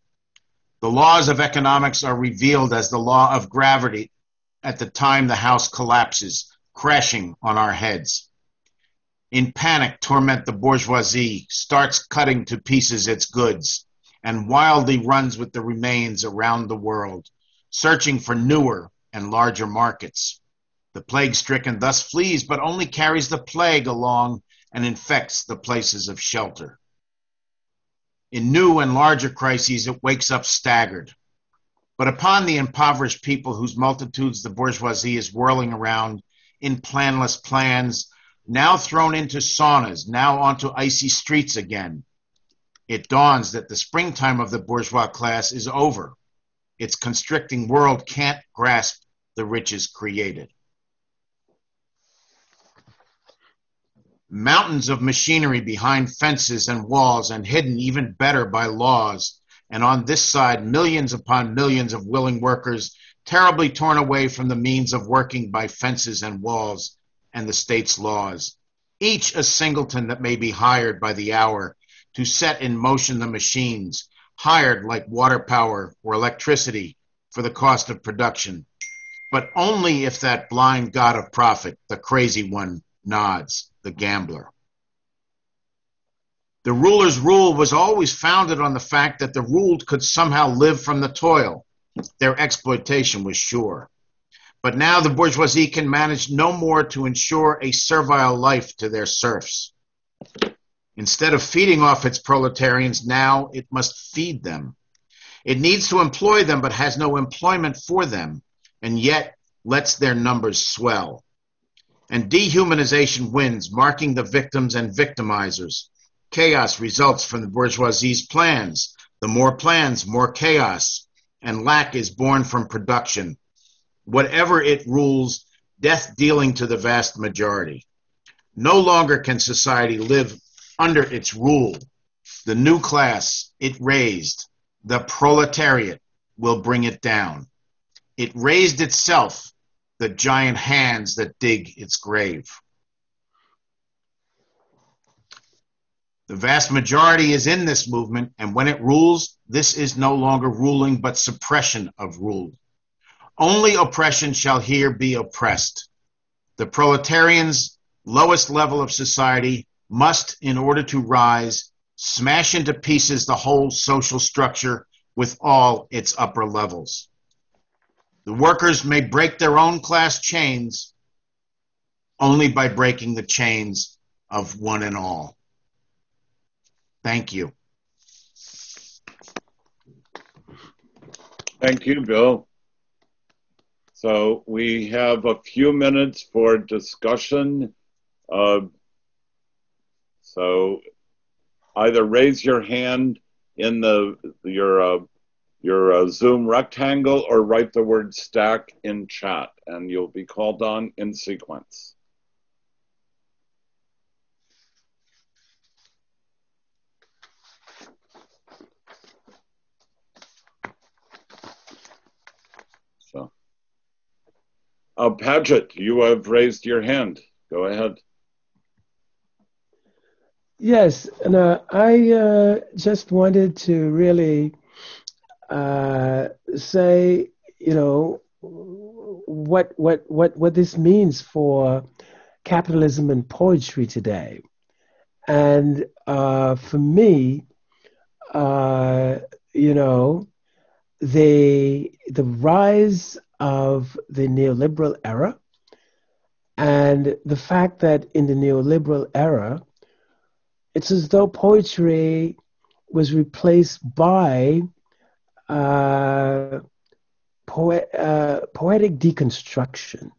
The laws of economics are revealed as the law of gravity at the time the house collapses, crashing on our heads. In panic, torment the bourgeoisie, starts cutting to pieces its goods, and wildly runs with the remains around the world, searching for newer and larger markets. The plague stricken thus flees, but only carries the plague along and infects the places of shelter. In new and larger crises, it wakes up staggered. But upon the impoverished people whose multitudes the bourgeoisie is whirling around in planless plans, now thrown into saunas, now onto icy streets again, it dawns that the springtime of the bourgeois class is over. Its constricting world can't grasp the riches created. mountains of machinery behind fences and walls and hidden even better by laws. And on this side, millions upon millions of willing workers terribly torn away from the means of working by fences and walls and the state's laws. Each a singleton that may be hired by the hour to set in motion the machines, hired like water power or electricity for the cost of production. But only if that blind god of profit, the crazy one, nods the gambler. The ruler's rule was always founded on the fact that the ruled could somehow live from the toil. Their exploitation was sure. But now the bourgeoisie can manage no more to ensure a servile life to their serfs. Instead of feeding off its proletarians, now it must feed them. It needs to employ them, but has no employment for them, and yet lets their numbers swell and dehumanization wins, marking the victims and victimizers. Chaos results from the bourgeoisie's plans. The more plans, more chaos, and lack is born from production. Whatever it rules, death dealing to the vast majority. No longer can society live under its rule. The new class it raised, the proletariat, will bring it down. It raised itself the giant hands that dig its grave. The vast majority is in this movement, and when it rules, this is no longer ruling but suppression of rule. Only oppression shall here be oppressed. The proletarian's lowest level of society must, in order to rise, smash into pieces the whole social structure with all its upper levels. The workers may break their own class chains only by breaking the chains of one and all. Thank you. Thank you, Bill. So we have a few minutes for discussion. Uh, so either raise your hand in the your uh, your uh, Zoom rectangle or write the word stack in chat, and you'll be called on in sequence. Uh, you have raised your hand. Go ahead. Yes, and uh, I uh, just wanted to really uh, say, you know, what what what what this means for capitalism and poetry today, and uh, for me, uh, you know, the the rise of the neoliberal era, and the fact that in the neoliberal era it's as though poetry was replaced by uh, uh, poetic deconstruction.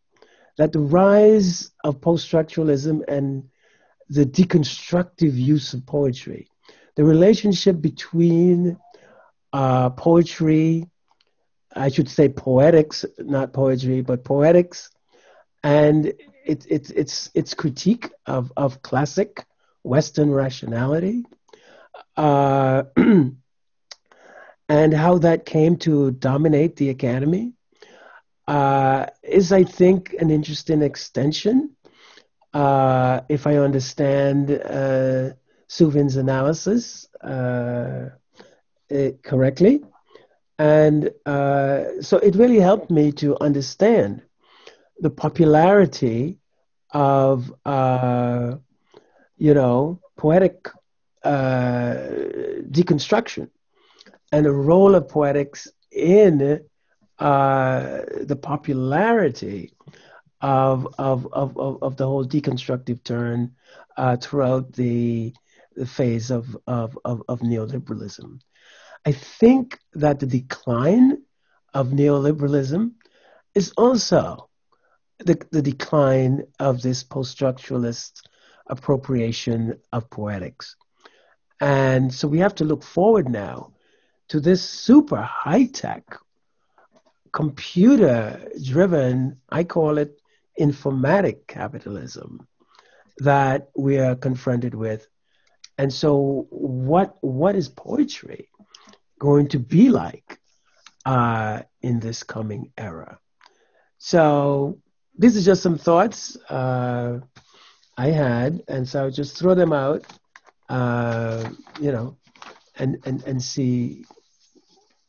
That the rise of post structuralism and the deconstructive use of poetry, the relationship between uh, poetry, I should say poetics, not poetry, but poetics, and it, it, it's, it's critique of, of classic Western rationality, uh, (clears throat) and how that came to dominate the academy uh, is, I think, an interesting extension. Uh, if I understand uh, Suvin's analysis uh, correctly. And uh, so it really helped me to understand the popularity of uh, you know, poetic uh, deconstruction and the role of poetics in uh, the popularity of, of, of, of, the whole deconstructive turn uh, throughout the, the phase of, of, of, of neoliberalism. I think that the decline of neoliberalism is also the, the decline of this post structuralist appropriation of poetics. And so we have to look forward now to this super high tech, computer driven, I call it informatic capitalism that we are confronted with. And so, what, what is poetry going to be like uh, in this coming era? So, these are just some thoughts. Uh, I had, and so I would just throw them out, uh, you know, and, and, and see,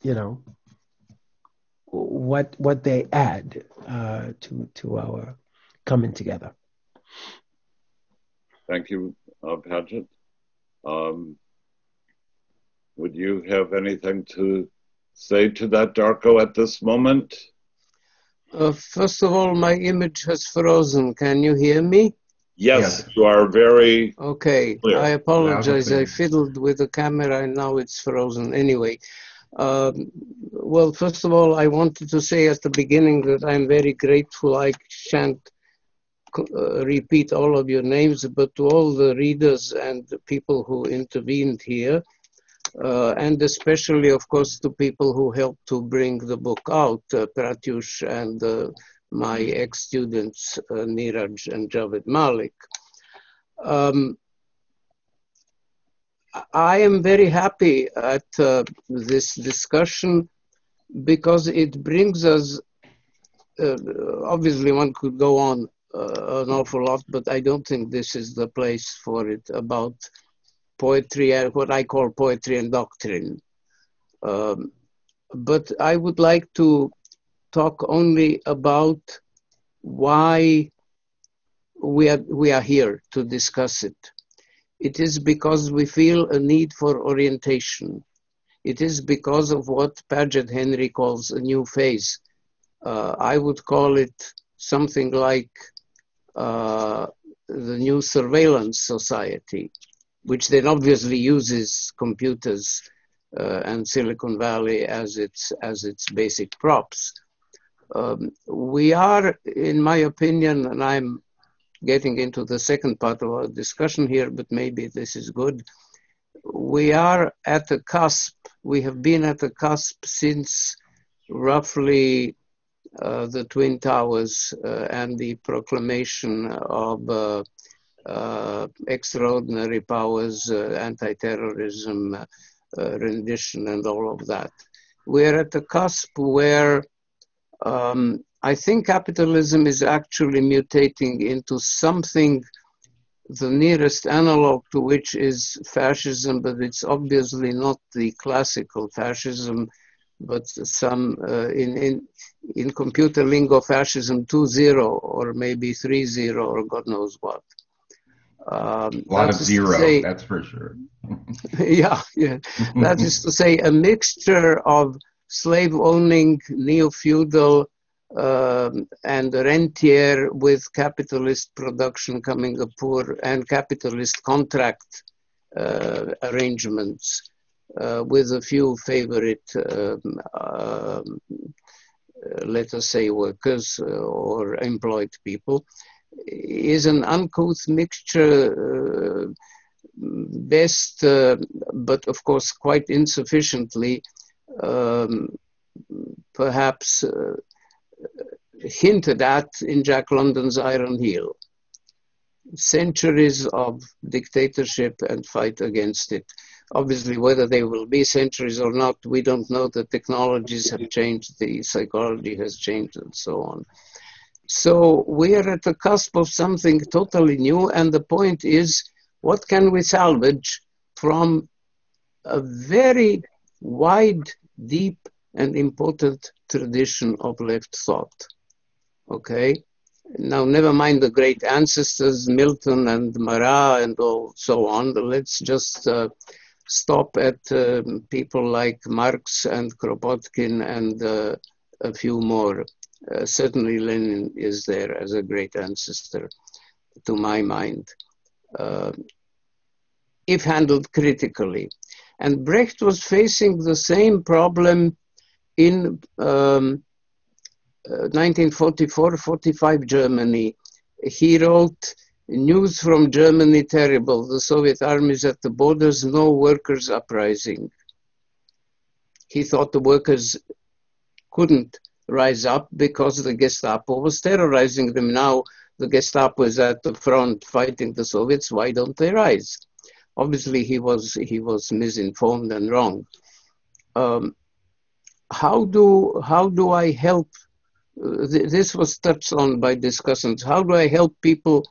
you know, what what they add uh, to to our coming together. Thank you, uh, Paget. Um, would you have anything to say to that, Darko, at this moment? Uh, first of all, my image has frozen. Can you hear me? Yes, you are very Okay, clear. I apologize. I fiddled with the camera and now it's frozen. Anyway, um, well, first of all, I wanted to say at the beginning that I'm very grateful. I shan't uh, repeat all of your names, but to all the readers and the people who intervened here, uh, and especially, of course, to people who helped to bring the book out, uh, and uh, my ex-students, uh, Niraj and Javed Malik. Um, I am very happy at uh, this discussion because it brings us uh, obviously one could go on uh, an awful lot, but I don't think this is the place for it about poetry and what I call poetry and doctrine. Um, but I would like to talk only about why we are, we are here to discuss it. It is because we feel a need for orientation. It is because of what Paget Henry calls a new phase. Uh, I would call it something like uh, the new surveillance society, which then obviously uses computers uh, and Silicon Valley as its as its basic props. Um, we are, in my opinion, and I'm getting into the second part of our discussion here, but maybe this is good. We are at the cusp. We have been at the cusp since roughly uh, the Twin Towers uh, and the proclamation of uh, extraordinary powers, uh, anti-terrorism, uh, rendition, and all of that. We're at the cusp where um, I think capitalism is actually mutating into something the nearest analog to which is fascism, but it's obviously not the classical fascism, but some uh, in, in in computer lingo fascism 2.0 or maybe 3.0 or God knows what. Um, a lot of zero, say, that's for sure. (laughs) yeah, yeah. that is to say, a mixture of slave owning, neo feudal, um, and rentier with capitalist production coming up poor and capitalist contract uh, arrangements uh, with a few favorite, um, uh, let us say, workers uh, or employed people, is an uncouth mixture, uh, best, uh, but of course quite insufficiently, um, perhaps hinted at in Jack London's Iron Heel. Centuries of dictatorship and fight against it. Obviously, whether they will be centuries or not, we don't know. The technologies have changed, the psychology has changed, and so on. So we are at the cusp of something totally new, and the point is, what can we salvage from a very wide, deep, and important tradition of left thought? Okay. Now, never mind the great ancestors, Milton and Marat and all, so on. Let's just uh, stop at uh, people like Marx and Kropotkin and uh, a few more. Uh, certainly, Lenin is there as a great ancestor, to my mind, uh, if handled critically. And Brecht was facing the same problem in um, 1944-45 Germany. He wrote news from Germany terrible. The Soviet armies at the borders, no workers uprising. He thought the workers couldn't rise up because the Gestapo was terrorizing them. Now the Gestapo is at the front fighting the Soviets. Why don't they rise? Obviously, he was he was misinformed and wrong. Um, how do how do I help this was touched on by discussants. How do I help people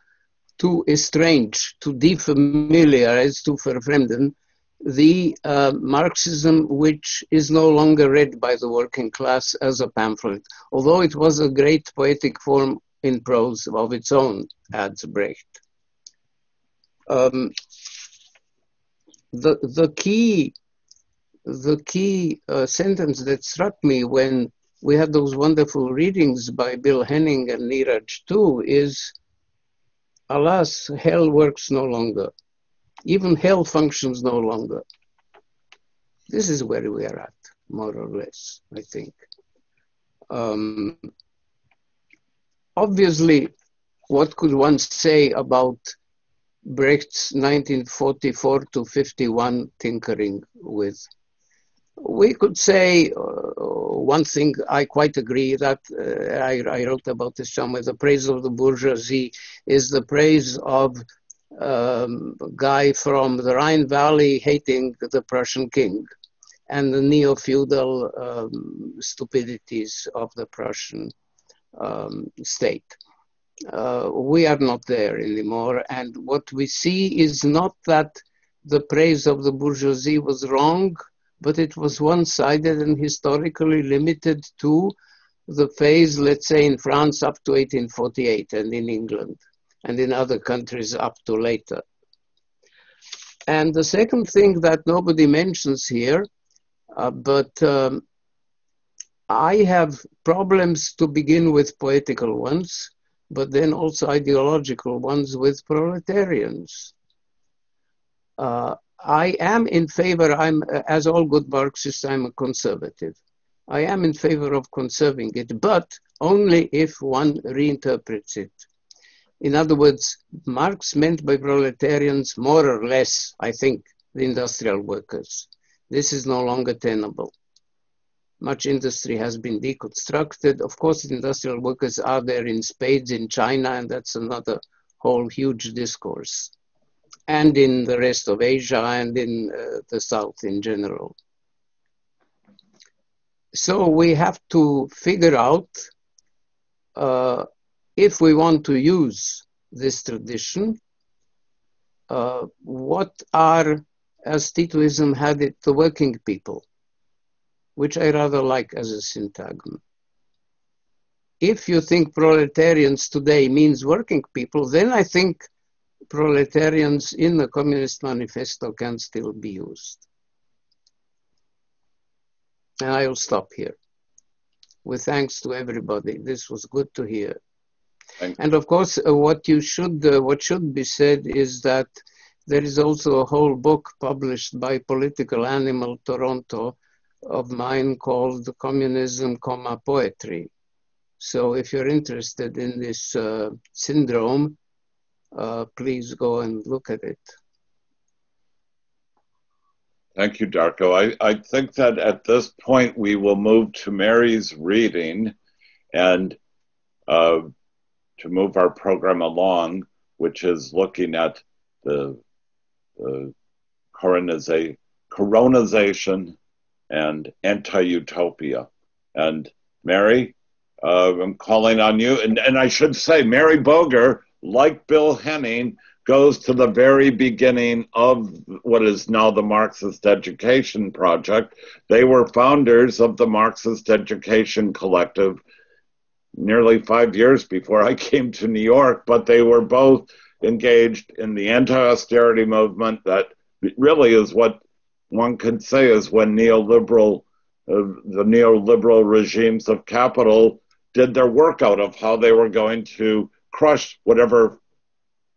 to estrange, to defamiliarize, to verfremden the uh, Marxism which is no longer read by the working class as a pamphlet, although it was a great poetic form in prose of its own, adds Brecht. Um, the, the key, the key uh, sentence that struck me when we had those wonderful readings by Bill Henning and Niraj too, is alas, hell works no longer. Even hell functions no longer. This is where we are at, more or less, I think. Um, obviously, what could one say about Brecht's 1944 to 51 tinkering with we could say uh, one thing I quite agree that uh, I, I, wrote about this somewhere. The praise of the bourgeoisie is the praise of um, a guy from the Rhine Valley hating the Prussian king and the neo-feudal um, stupidities of the Prussian um, state. Uh, we are not there anymore. And what we see is not that the praise of the bourgeoisie was wrong, but it was one sided and historically limited to the phase, let's say, in France up to 1848 and in England and in other countries up to later. And the second thing that nobody mentions here, uh, but um, I have problems to begin with poetical ones, but then also ideological ones with proletarians. Uh, I am in favor, I'm, as all good Marxists, I'm a conservative. I am in favor of conserving it, but only if one reinterprets it. In other words, Marx meant by proletarians more or less, I think, the industrial workers. This is no longer tenable. Much industry has been deconstructed. Of course, industrial workers are there in spades in China, and that's another whole huge discourse and in the rest of Asia and in uh, the South in general. So we have to figure out uh, if we want to use this tradition, uh, what are, as Titoism had it, the working people, which I rather like as a syntagm. If you think proletarians today means working people, then I think proletarians in the Communist Manifesto can still be used. And I will stop here. With thanks to everybody. This was good to hear. And of course, uh, what you should, uh, what should be said is that there is also a whole book published by Political Animal Toronto of mine called Communism, comma, Poetry. So if you're interested in this uh, syndrome, uh, please go and look at it. Thank you, Darko. I, I think that at this point we will move to Mary's reading and uh, to move our program along, which is looking at the, the coronization and anti-utopia. And Mary, uh, I'm calling on you. And, and I should say, Mary Boger like Bill Henning, goes to the very beginning of what is now the Marxist Education Project. They were founders of the Marxist Education Collective nearly five years before I (laughs) came to New York, but they were both engaged in the anti austerity movement that really is what one could say is when neoliberal, uh, the neoliberal regimes of capital did their work out of how they were going to crush whatever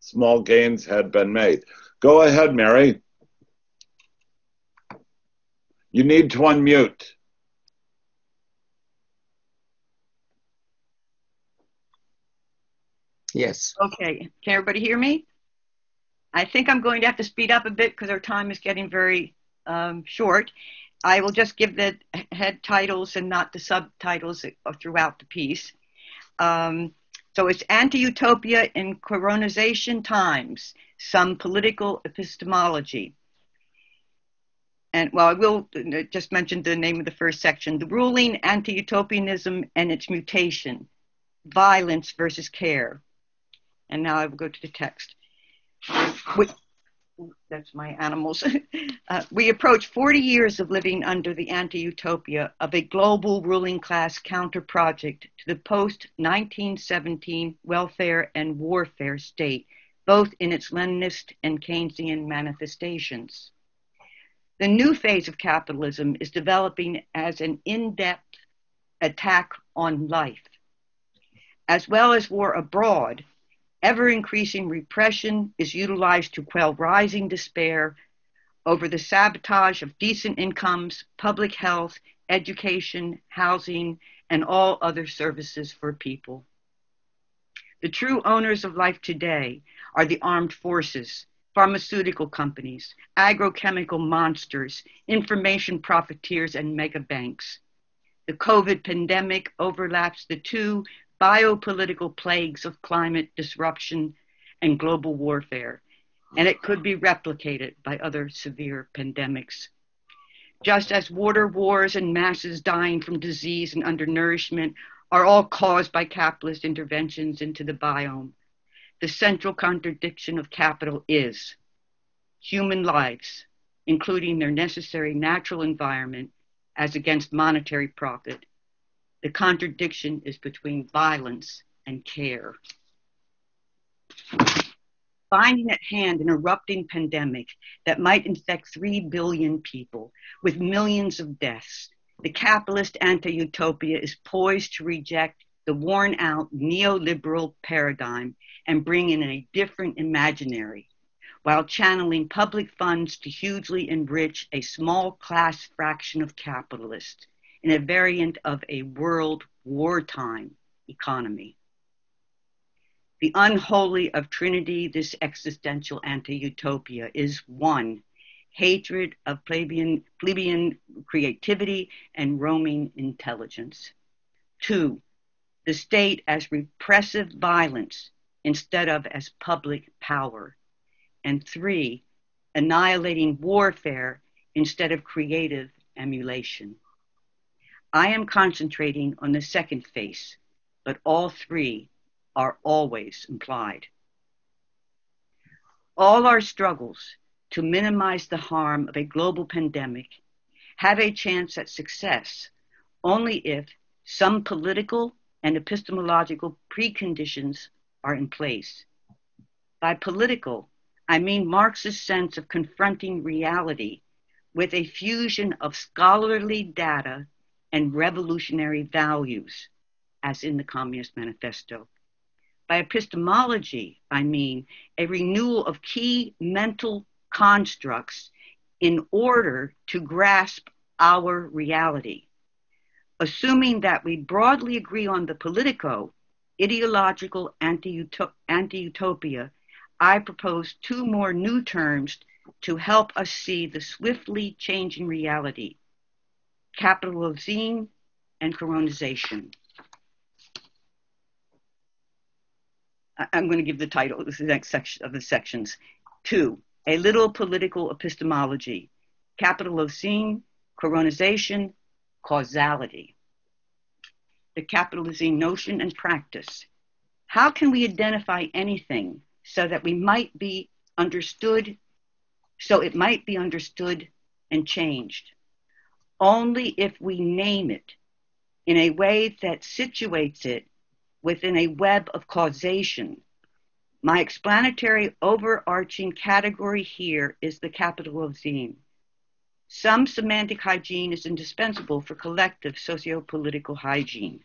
small gains had been made. Go ahead, Mary. You need to unmute. Yes. Okay. Can everybody hear me? I think I'm going to have to speed up a bit because our time is getting very um, short. I will just give the head titles and not the subtitles throughout the piece. Um, so it's anti-utopia in coronization times, some political epistemology. And well, I will just mention the name of the first section, the ruling anti-utopianism and its mutation, violence versus care. And now I will go to the text that's my animals. (laughs) uh, we approach 40 years of living under the anti utopia of a global ruling class counter project to the post 1917 welfare and warfare state, both in its Leninist and Keynesian manifestations. The new phase of capitalism is developing as an in depth attack on life. As well as war abroad, Ever increasing repression is utilized to quell rising despair over the sabotage of decent incomes, public health, education, housing, and all other services for people. The true owners of life today are the armed forces, pharmaceutical companies, agrochemical monsters, information profiteers, and mega banks. The COVID pandemic overlaps the two biopolitical plagues of climate disruption and global warfare, and it could be replicated by other severe pandemics. Just as water wars and masses dying from disease and undernourishment are all caused by capitalist interventions into the biome. The central contradiction of capital is human lives, including their necessary natural environment, as against monetary profit. The contradiction is between violence and care. Finding at hand an erupting pandemic that might infect 3 billion people with millions of deaths, the capitalist anti utopia is poised to reject the worn out neoliberal paradigm and bring in a different imaginary while channeling public funds to hugely enrich a small class fraction of capitalists in a variant of a world wartime economy. The unholy of Trinity, this existential anti utopia, is one, hatred of plebeian, plebeian creativity and roaming intelligence. Two, the state as repressive violence instead of as public power. And three, annihilating warfare instead of creative emulation. I am concentrating on the second face, but all three are always implied. All our struggles to minimize the harm of a global pandemic have a chance at success only if some political and epistemological preconditions are in place. By political, I mean Marx's sense of confronting reality with a fusion of scholarly data and revolutionary values, as in the Communist Manifesto. By epistemology, I mean a renewal of key mental constructs in order to grasp our reality. Assuming that we broadly agree on the politico, ideological anti utopia, I propose two more new terms to help us see the swiftly changing reality Capitalocene and coronization. I'm going to give the title, this is the next section of the sections. Two, a little political epistemology, capitalocene, coronization, causality. The Capitalocene notion and practice. How can we identify anything so that we might be understood, so it might be understood and changed? Only if we name it in a way that situates it within a web of causation. My explanatory overarching category here is the Capitalocene. Some semantic hygiene is indispensable for collective socio-political hygiene.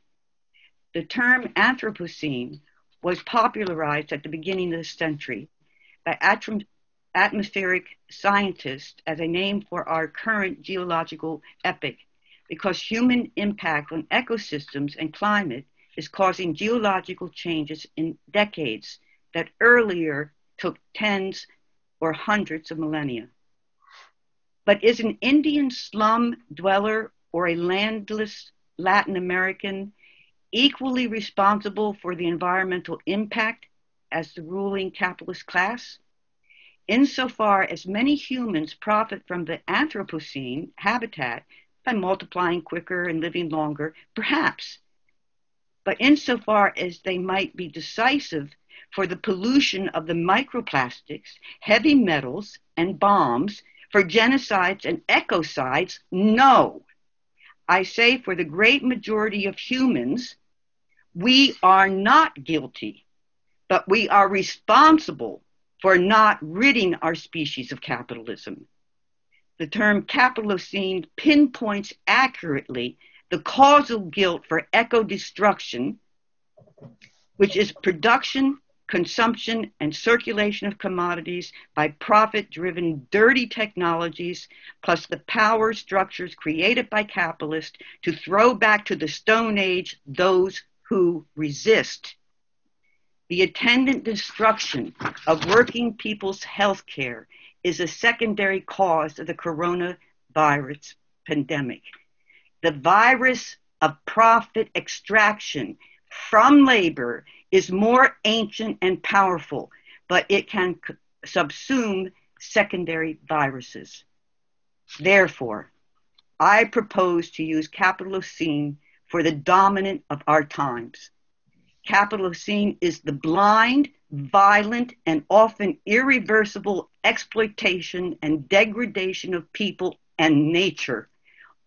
The term Anthropocene was popularized at the beginning of the century by atmospheric scientists as a name for our current geological epoch because human impact on ecosystems and climate is causing geological changes in decades that earlier took tens or hundreds of millennia. But is an Indian slum dweller or a landless Latin American equally responsible for the environmental impact as the ruling capitalist class? Insofar as many humans profit from the Anthropocene habitat by multiplying quicker and living longer, perhaps but insofar as they might be decisive for the pollution of the microplastics, heavy metals, and bombs, for genocides and ecocides, no. I say for the great majority of humans, we are not guilty, but we are responsible for not ridding our species of capitalism. The term capitalocene pinpoints accurately the causal guilt for eco destruction, which is production, consumption, and circulation of commodities by profit driven dirty technologies, plus the power structures created by capitalists to throw back to the Stone Age those who resist. The attendant destruction of working people's health care is a secondary cause of the coronavirus pandemic the virus of profit extraction from labor is more ancient and powerful, but it can subsume secondary viruses. Therefore, I propose to use capitalocene for the dominant of our times. Capitalocene is the blind, violent, and often irreversible exploitation and degradation of people and nature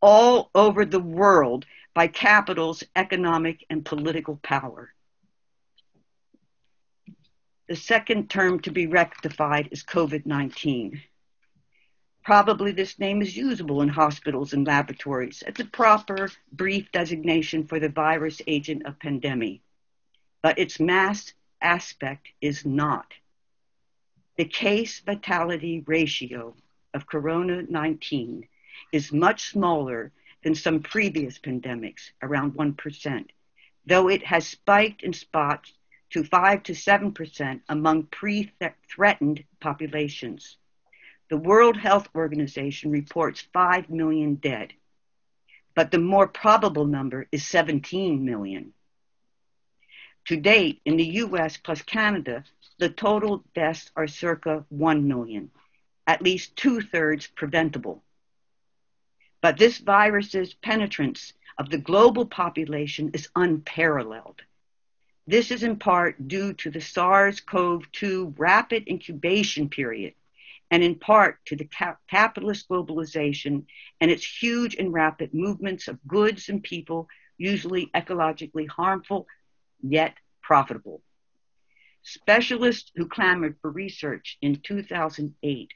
all over the world by capital's economic and political power. The second term to be rectified is COVID 19. Probably this name is usable in hospitals and laboratories. It's a proper, brief designation for the virus agent of pandemic, but its mass aspect is not. The case fatality ratio of corona 19 is much smaller than some previous pandemics, around 1%, though it has spiked in spots to 5 to 7% among pre threatened populations. The World Health Organization reports 5 million dead, but the more probable number is 17 million. To date, in the US plus Canada, the total deaths are circa 1 million, at least two thirds preventable. But this virus's penetrance of the global population is unparalleled. This is in part due to the SARS CoV 2 rapid incubation period and in part to the cap- capitalist globalization and its huge and rapid movements of goods and people, usually ecologically harmful, yet profitable. Specialists who clamored for research in 2008,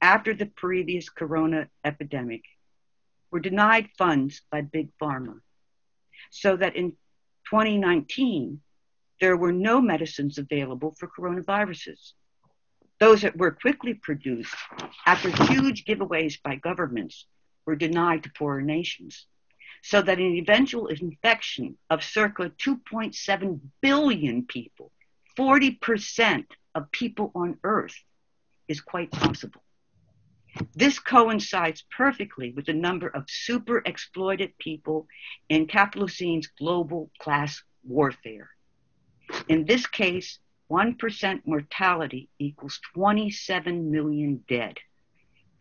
after the previous corona epidemic, were denied funds by Big Pharma, so that in 2019, there were no medicines available for coronaviruses. Those that were quickly produced after huge giveaways by governments were denied to poorer nations, so that an eventual infection of circa 2.7 billion people, 40% of people on Earth, is quite possible. This coincides perfectly with the number of super exploited people in Capitalocene's global class warfare. In this case, 1% mortality equals 27 million dead,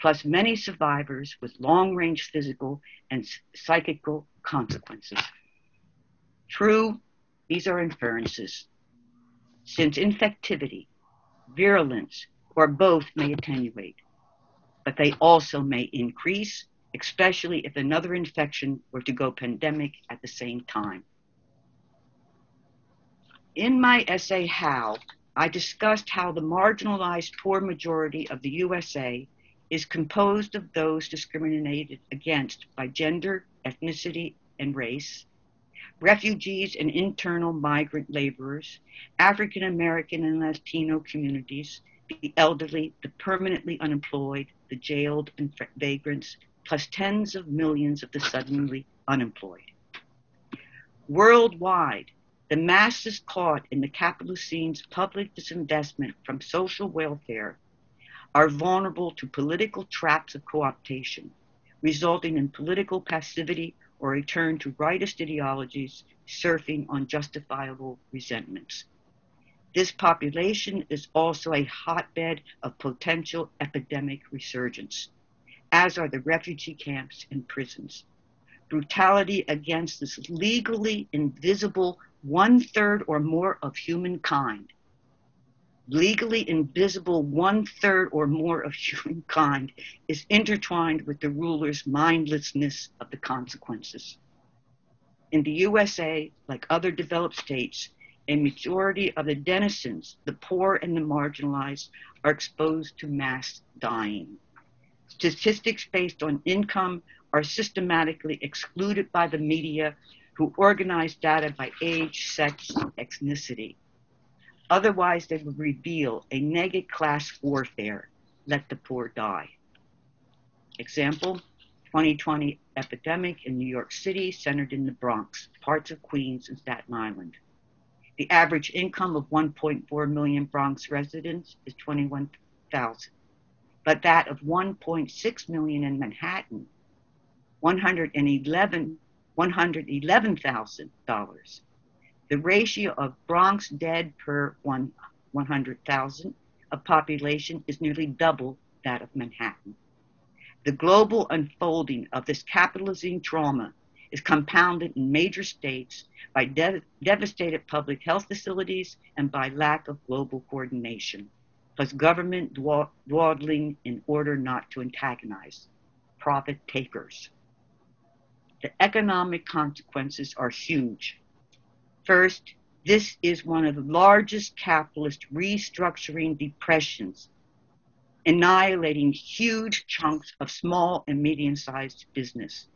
plus many survivors with long range physical and psychical consequences. True, these are inferences, since infectivity, virulence, or both may attenuate, but they also may increase, especially if another infection were to go pandemic at the same time. In my essay, How, I discussed how the marginalized poor majority of the USA is composed of those discriminated against by gender, ethnicity, and race, refugees and internal migrant laborers, African American and Latino communities, the elderly, the permanently unemployed, the jailed and vagrants, plus tens of millions of the suddenly unemployed. Worldwide, the masses caught in the Capitalocene's public disinvestment from social welfare are vulnerable to political traps of co-optation, resulting in political passivity or a turn to rightist ideologies surfing on justifiable resentments. This population is also a hotbed of potential epidemic resurgence, as are the refugee camps and prisons. Brutality against this legally invisible one third or more of humankind, legally invisible one third or more of (laughs) humankind, is intertwined with the ruler's mindlessness of the consequences. In the USA, like other developed states, a majority of the denizens, the poor and the marginalized, are exposed to mass dying. Statistics based on income are systematically excluded by the media who organize data by age, sex, ethnicity. Otherwise, they would reveal a negative class warfare. Let the poor die. Example 2020 epidemic in New York City, centered in the Bronx, parts of Queens, and Staten Island. The average income of 1.4 million Bronx residents is 21,000, but that of 1.6 million in Manhattan, 111 $111,000. The ratio of Bronx dead per one, 100,000 of population is nearly double that of Manhattan. The global unfolding of this Capitalocene trauma is compounded in major states by de- devastated public health facilities and by lack of global coordination, plus government dawdling in order not to antagonize profit takers. The economic consequences are huge. First, this is one of the largest capitalist restructuring depressions, annihilating huge chunks of small and medium sized business.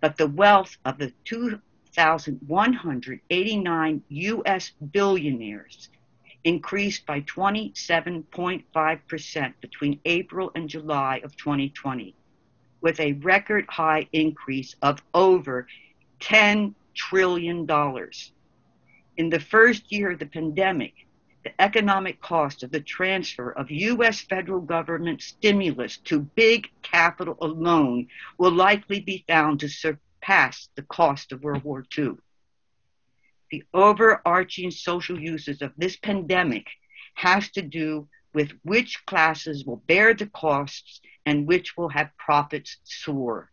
But the wealth of the 2,189 US billionaires increased by 27.5% between April and July of 2020, with a record high increase of over $10 trillion. dollars. In the first year of the pandemic, the economic cost of the transfer of U.S. federal government stimulus to big capital alone will likely be found to surpass the cost of World War II. The overarching social uses of this pandemic has to do with which classes will bear the costs and which will have profits soar.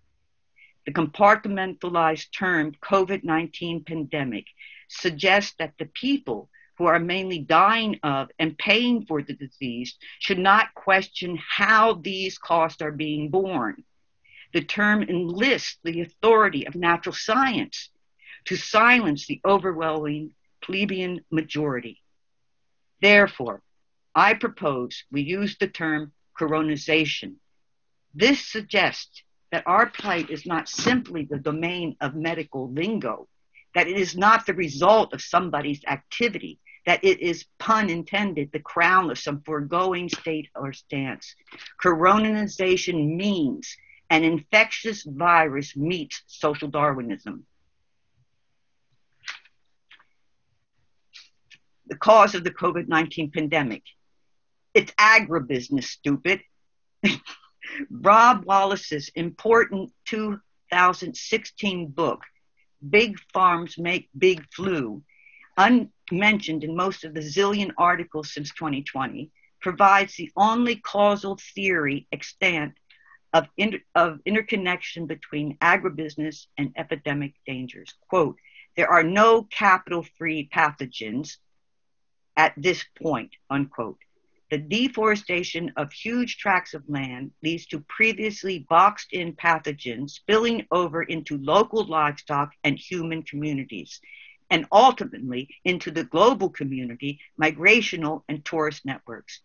The compartmentalized term COVID 19 pandemic suggests that the people who are mainly dying of and paying for the disease should not question how these costs are being borne. The term enlists the authority of natural science to silence the overwhelming plebeian majority. Therefore, I propose we use the term coronization. This suggests that our plight is not simply the domain of medical lingo, that it is not the result of somebody's activity, that it is, pun intended, the crown of some foregoing state or stance. Coronization means an infectious virus meets social Darwinism. The cause of the COVID 19 pandemic. It's agribusiness, stupid. (laughs) Rob Wallace's important 2016 book, Big Farms Make Big Flu, unmentioned in most of the zillion articles since 2020, provides the only causal theory extant of, inter- of interconnection between agribusiness and epidemic dangers. Quote, there are no capital free pathogens at this point, unquote. The deforestation of huge tracts of land leads to previously boxed in pathogens spilling over into local livestock and human communities and ultimately into the global community, migrational and tourist networks.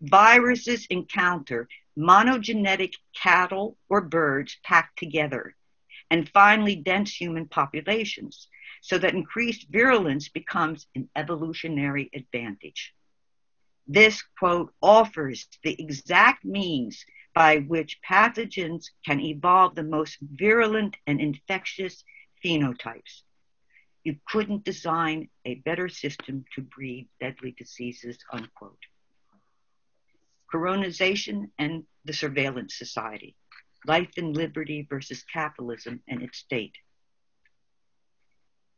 Viruses encounter monogenetic cattle or birds packed together, and finally, dense human populations, so that increased virulence becomes an evolutionary advantage. This quote offers the exact means by which pathogens can evolve the most virulent and infectious phenotypes. You couldn't design a better system to breed deadly diseases, unquote. Coronization and the surveillance society. Life and liberty versus capitalism and its state.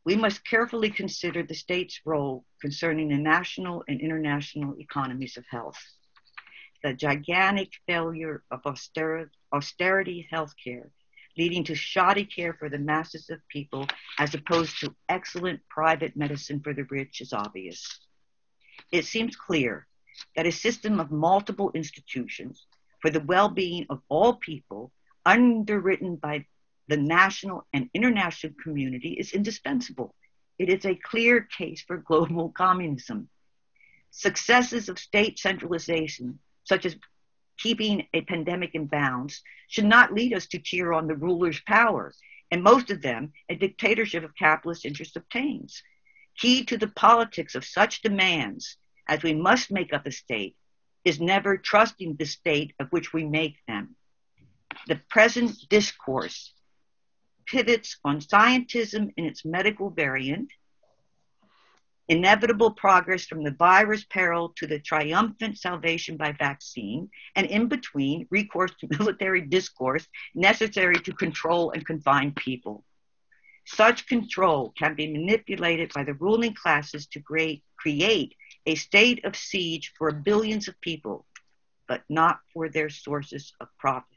We must carefully consider the state's role concerning the national and international economies of health. The gigantic failure of austerity, austerity healthcare leading to shoddy care for the masses of people as opposed to excellent private medicine for the rich is obvious. It seems clear that a system of multiple institutions for the well being of all people, underwritten by the national and international community, is indispensable. It is a clear case for global communism. Successes of state centralization, such as keeping a pandemic in bounds should not lead us to cheer on the ruler's power. And most of them, a dictatorship of capitalist interest obtains. Key to the politics of such demands as we must make of the state is never trusting the state of which we make them. The present discourse pivots on scientism in its medical variant inevitable progress from the virus peril to the triumphant salvation by vaccine, and in between, recourse to (laughs) military discourse necessary to control and confine people. Such control can be manipulated by the ruling classes to create, create a state of siege for billions of people, but not for their sources of profit.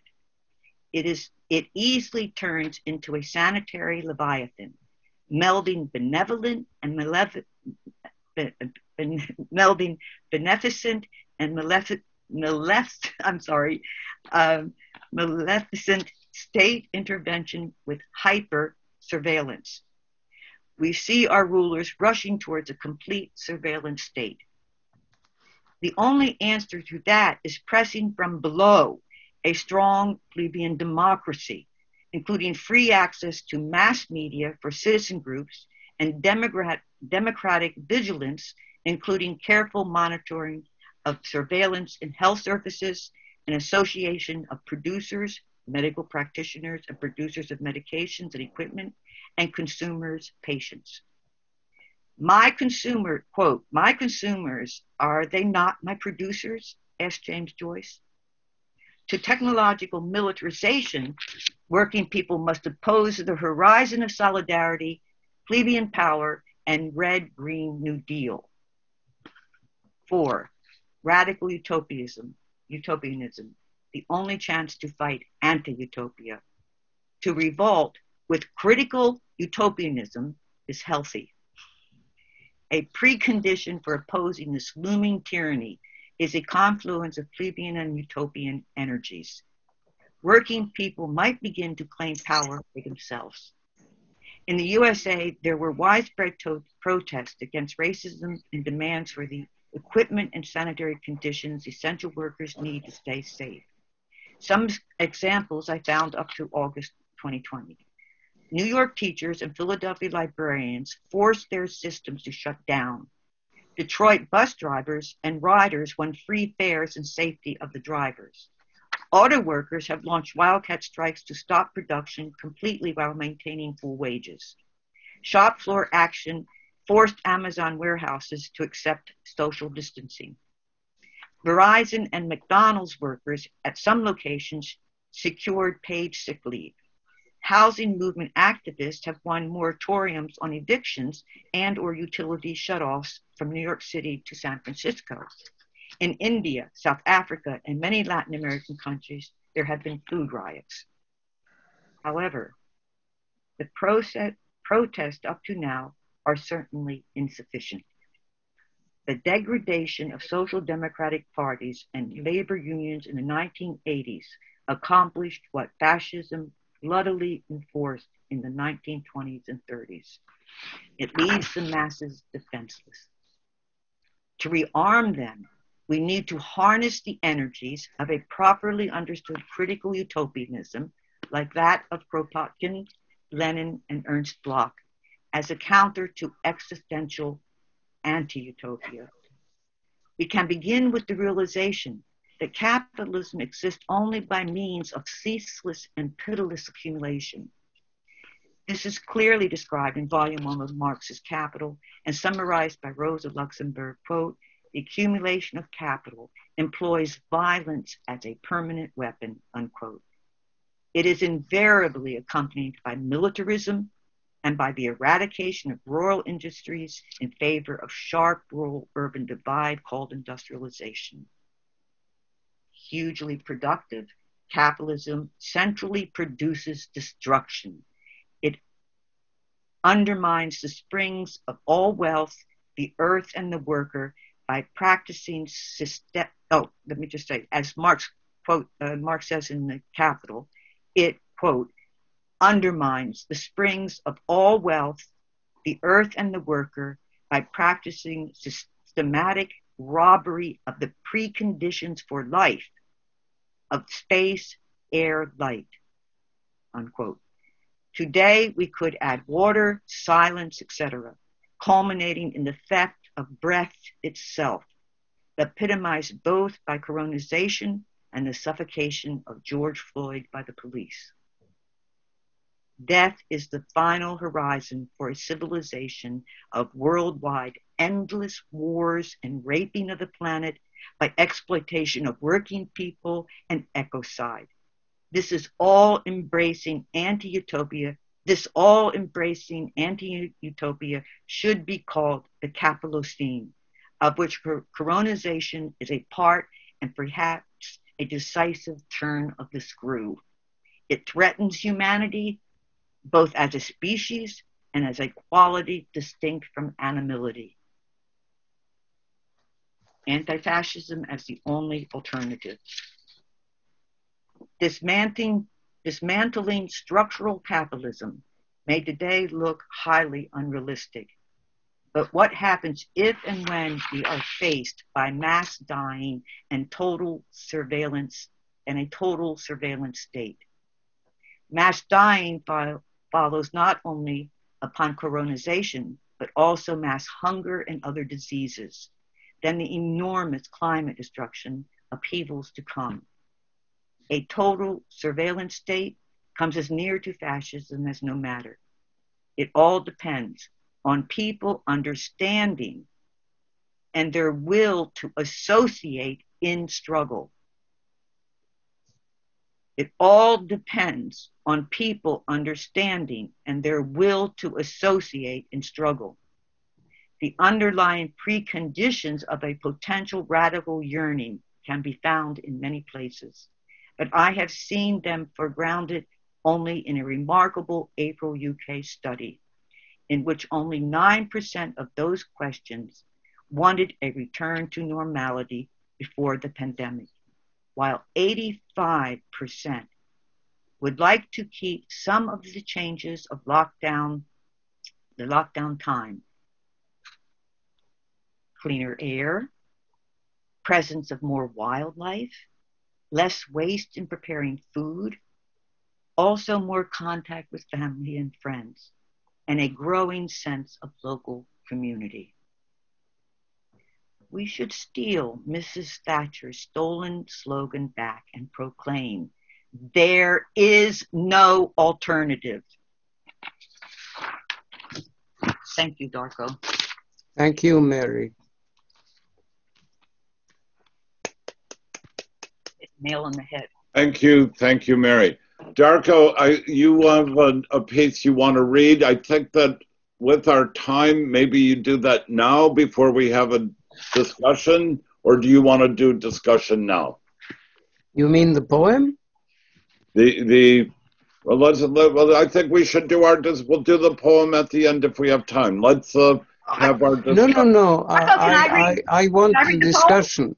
It is it easily turns into a sanitary leviathan, melding benevolent and malevolent, melding beneficent and maleficent, malef, I'm sorry, um, maleficent state intervention with hyper surveillance. We see our rulers rushing towards a complete surveillance state. The only answer to that is pressing from below a strong plebeian democracy, including free access to mass media for citizen groups and democrat, democratic vigilance, including careful monitoring of surveillance in health services, an association of producers, medical practitioners, and producers of medications and equipment, and consumers, patients. My consumer, quote, my consumers, are they not my producers? asked James Joyce. To technological militarization, working people must oppose the horizon of solidarity, plebeian power, and red green New Deal. Four, radical utopianism, utopianism, the only chance to fight anti utopia. To revolt with critical utopianism is healthy. A precondition for opposing this looming tyranny is a confluence of plebeian and utopian energies. Working people might begin to claim power for themselves. In the USA, there were widespread to- protests against racism and demands for the equipment and sanitary conditions essential workers need to stay safe. Some examples I found up to August 2020. New York teachers and Philadelphia librarians forced their systems to shut down. Detroit bus drivers and riders won free fares and safety of the drivers. Auto workers have launched wildcat strikes to stop production completely while maintaining full wages. Shop floor action forced Amazon warehouses to accept social distancing. Verizon and McDonald's workers at some locations secured paid sick leave housing movement activists have won moratoriums on evictions and or utility shutoffs from New York City to San Francisco. In India, South Africa, and many Latin American countries, there have been food riots. However, the protests up to now are certainly insufficient. The degradation of social democratic parties and labor unions in the 1980s accomplished what fascism bloodily enforced in the 1920s and 30s. It leaves the masses defenseless. To rearm them, we need to harness the energies of a properly understood critical utopianism, like that of Kropotkin, Lenin, and Ernst Bloch, as a counter to existential anti utopia. We can begin with the realization that capitalism exists only by means of ceaseless and pitiless accumulation. This is clearly described in volume one of Marx's Capital and summarized by Rosa Luxemburg, quote, the accumulation of capital employs violence as a permanent weapon, unquote. It is invariably accompanied by militarism and by the eradication of rural industries in favor of sharp rural urban divide called industrialization hugely productive. Capitalism centrally produces destruction. It undermines the springs of all wealth, the earth and the worker by practicing system. Oh, let me just say, as Marx quote, uh, Marx says in the Capital, it quote undermines the springs of all wealth, the earth and the worker by practicing systematic robbery of the preconditions for life of space, air, light. Unquote. Today, we could add water, silence, etc., culminating in the theft of breath itself, epitomized both by coronization and the suffocation of George Floyd by the police. Death is the final horizon for a civilization of worldwide endless wars and raping of the planet by exploitation of working people and ecocide. This is all embracing anti utopia. This all embracing anti utopia should be called the Capitalocene, of which coronization is a part and perhaps a decisive turn of the screw. It threatens humanity, both as a species and as a quality distinct from animality. Anti fascism as the only alternative. Dismantling, dismantling structural capitalism may today look highly unrealistic. But what happens if and when we are faced by mass dying and total surveillance and a total surveillance state? Mass dying follows not only upon coronization, but also mass hunger and other diseases, then the enormous climate destruction upheavals to come. A total surveillance state comes as near to fascism as no matter. It all depends on people understanding and their will to associate in struggle. It all depends on people understanding and their will to associate in struggle. The underlying preconditions of a potential radical yearning can be found in many places, but I have seen them foregrounded only in a remarkable April UK study, in which only 9% of those questions wanted a return to normality before the pandemic, while 85% would like to keep some of the changes of lockdown, the lockdown time. Cleaner air, presence of more wildlife, less waste in preparing food, also more contact with family and friends, and a growing sense of local community. We should steal Mrs. Thatcher's stolen slogan back and proclaim there is no alternative. Thank you, Darko. Thank you, Mary. Nail on the head. Thank you, thank you, Mary. Darko, I, you have a, a piece you want to read. I think that with our time, maybe you do that now before we have a discussion, or do you want to do discussion now? You mean the poem? The the well, let's. Well, I think we should do our. dis. We'll do the poem at the end if we have time. Let's uh, have our. Discussion. No, no, no. I, I, I, I, want the discussion.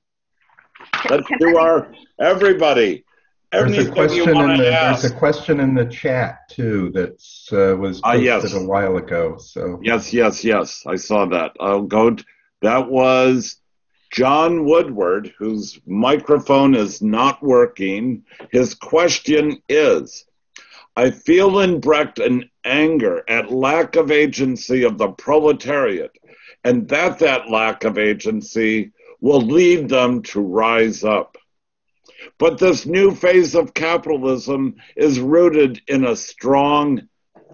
(laughs) Let's do our everybody. There's a question in the there's a question in the chat too that uh, was ah, posted yes. a while ago. So yes, yes, yes, I saw that. I'll go. To, that was John Woodward, whose microphone is not working, his question is I feel in Brecht an anger at lack of agency of the proletariat, and that that lack of agency will lead them to rise up. But this new phase of capitalism is rooted in a strong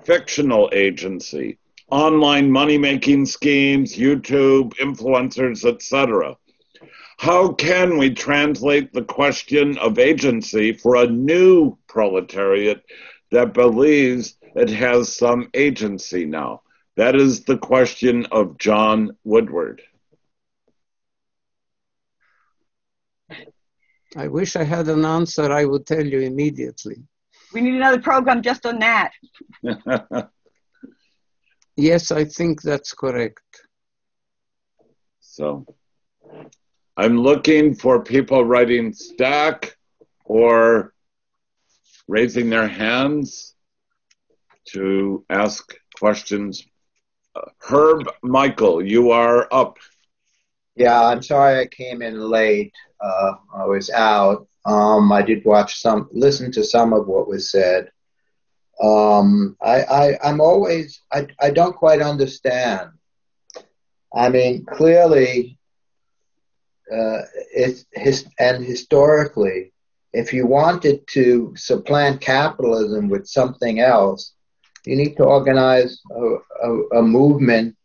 fictional agency online money making schemes, YouTube, influencers, etc. How can we translate the question of agency for a new proletariat that believes it has some agency now? That is the question of John Woodward. I wish I had an answer, I would tell you immediately. We need another program just on that. (laughs) yes, I think that's correct. So. I'm looking for people writing stack or raising their hands to ask questions. Uh, Herb Michael, you are up. Yeah, I'm sorry I came in late. Uh, I was out. Um, I did watch some, listen to some of what was said. Um, I, I, I'm always, I, I don't quite understand. I mean, clearly, uh, it, his, and historically, if you wanted to supplant capitalism with something else, you need to organize a, a, a movement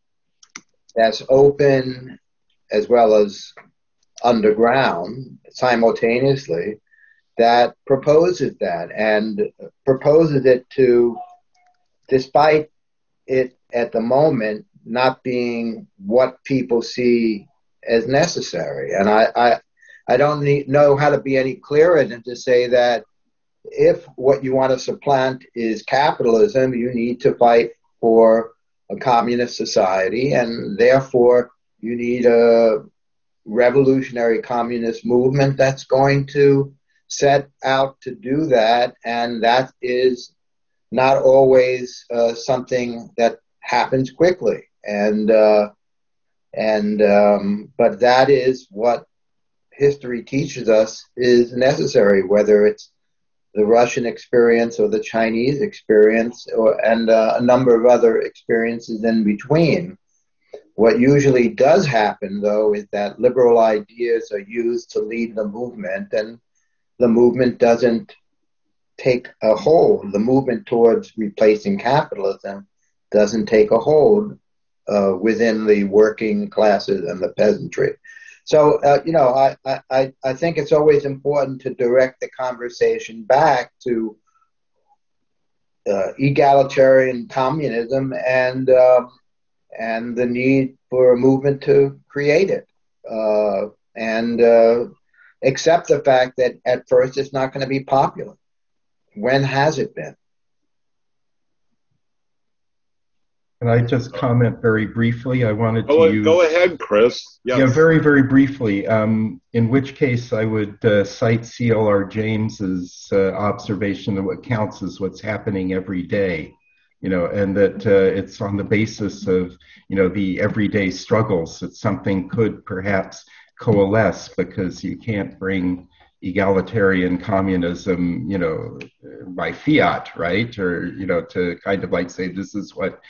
that's open as well as underground simultaneously that proposes that and proposes it to, despite it at the moment not being what people see as necessary. And I, I, I don't need, know how to be any clearer than to say that if what you want to supplant is capitalism, you need to fight for a communist society, and therefore you need a revolutionary communist movement that's going to set out to do that, and that is not always uh, something that happens quickly. And uh, and um, but that is what history teaches us is necessary, whether it's the Russian experience or the Chinese experience, or, and uh, a number of other experiences in between. What usually does happen, though, is that liberal ideas are used to lead the movement, and the movement doesn't take a hold. The movement towards replacing capitalism doesn't take a hold uh, within the working classes and the peasantry. So, uh, you know, I, I, I think it's always important to direct the conversation back to uh, egalitarian communism and, uh, and the need for a movement to create it. Uh, and uh, accept the fact that at first it's not going to be popular. When has it been? Can I just comment very briefly? I wanted to Go, use, go ahead, Chris. Yes. Yeah, very, very briefly. Um, in which case, I would uh, cite C.L.R. James's uh, observation of what counts as what's happening every day, you know, and that uh, it's on the basis of, you know, the everyday struggles that something could perhaps coalesce because you can't bring egalitarian communism, you know, by fiat, right? Or, you know, to kind of like say this is what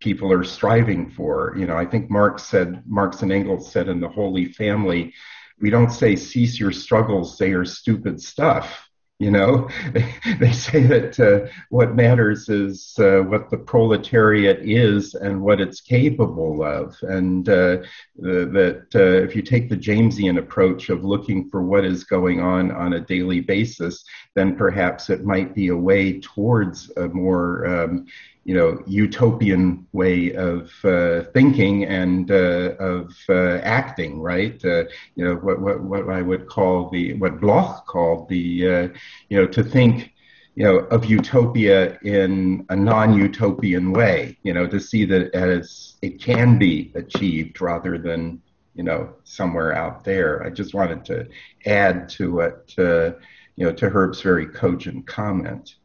people are striving for. You know, I think Marx said, Marx and Engels said in the Holy Family, we don't say cease your struggles, they are stupid stuff. You know, (laughs) they, say that uh, what matters is uh, what the proletariat is and what it's capable of. And uh, that uh, if you take the Jamesian approach of looking for what is going on on a daily basis, then perhaps it might be a way towards a more um, you know utopian way of uh, thinking and uh, of uh, acting right? Uh, you know what, what what I would call the what Bloch called the uh, you know to think you know of utopia in a non-utopian way you know to see that as it can be achieved rather than you know somewhere out there. I just wanted to add to it uh, you know to Herb's very cogent comment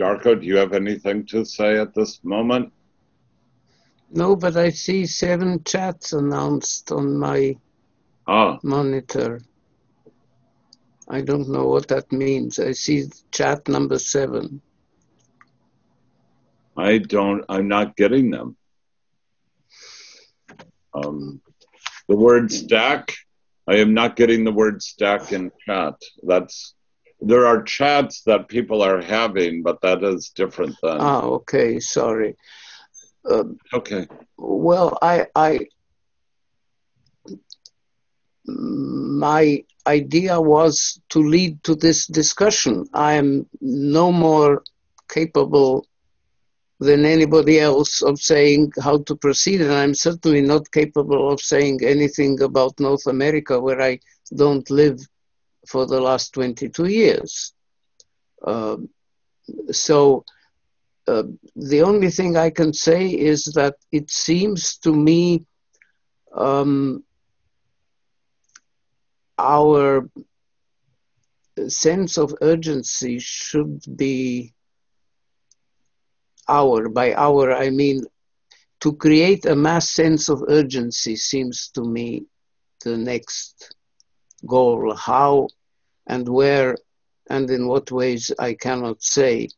Darko, do you have anything to say at this moment? No, but I see seven chats announced on my ah. monitor. I don't know what that means. I see chat number seven. I don't, I'm not getting them. Um, the word stack, I am not getting the word stack in chat. That's there are chats that people are having, but that is different than. Ah, okay. Sorry. Uh, okay. Well, I, I, my idea was to lead to this discussion. I am no more capable than anybody else of saying how to proceed, and I'm certainly not capable of saying anything about North America, where I don't live for the last 22 years. Uh, so uh, the only thing I can say is that it seems to me um, our sense of urgency should be our by our I mean to create a mass sense of urgency seems to me the next goal. How and where and in what ways I cannot say.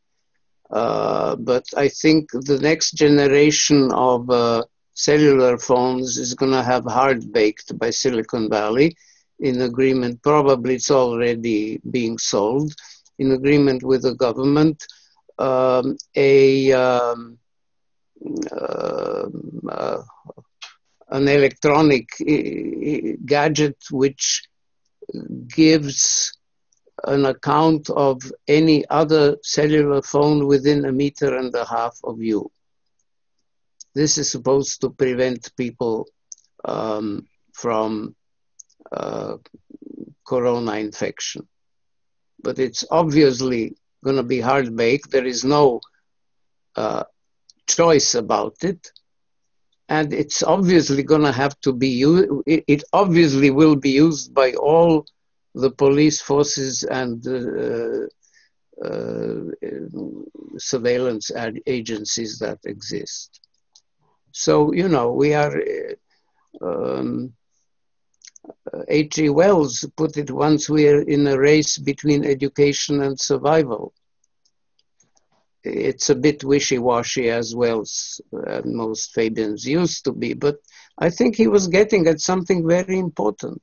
Uh, but I think the next generation of uh, cellular phones is going to have hard baked by Silicon Valley in agreement, probably it's already being sold, in agreement with the government, um, a um, uh, uh an electronic gadget which gives an account of any other cellular phone within a meter and a half of you. This is supposed to prevent people um, from uh, corona infection. But it's obviously going to be hard baked. There is no uh, choice about it. And it's obviously going to have to be used, it, it, obviously will be used by all the police forces and uh, uh, surveillance agencies that exist. So, you know, we are, um, H.G. Wells put it once, we are in a race between education and survival. It's a bit wishy-washy as Wells and most Fabians used to be, but I think he was getting at something very important.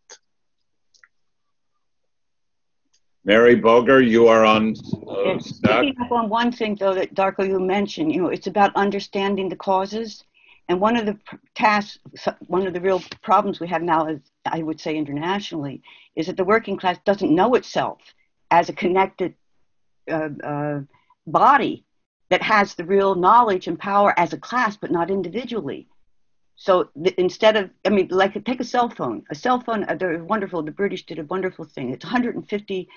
Mary Boger, you are on. Uh, picking up on one thing, though, that Darko you mentioned, you know, it's about understanding the causes. And one of the tasks, one of the real problems we have now, is, I would say internationally, is that the working class doesn't know itself as a connected uh, uh, body that has the real knowledge and power as a class, but not individually. So the, instead of, I mean, like take a cell phone. A cell phone, uh, they're wonderful. The British did a wonderful thing. It's 150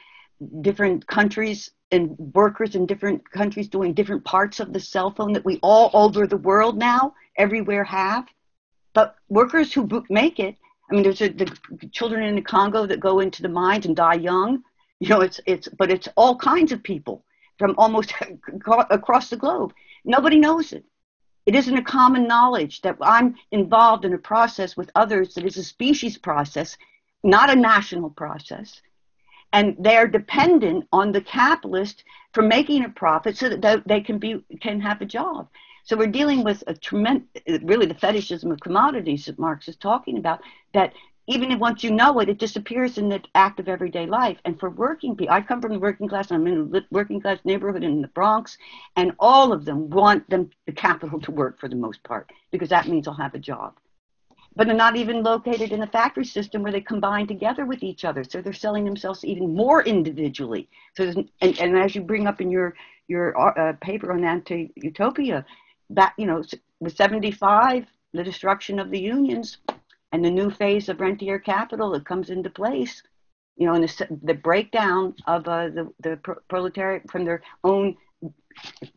different countries and workers in different countries doing different parts of the cell phone that we all over the world now everywhere have. But workers who make it, I mean, there's a, the children in the Congo that go into the mines and die young. You know, it's it's, but it's all kinds of people from almost (laughs) across the globe. Nobody knows it. It isn't a common knowledge that I'm involved in a process with others that is a species process, not a national process and they're dependent on the capitalist for making a profit so that they can be can have a job. So we're dealing with a tremendous, really the fetishism of commodities that Marx is talking about. That even once you know it, it disappears in the act of everyday life. And for working people, I come from the working class. I'm in a working class neighborhood in the Bronx, and all of them want them the capital to work for the most part because that means I'll have a job but they're not even located in a factory system where they combine together with each other. So they're selling themselves even more individually. So, and, and as you bring up in your your uh, paper on anti-utopia, that you know, with 75, the destruction of the unions, and the new phase of rentier capital that comes into place, you know, and the, the breakdown of uh, the the proletariat from their own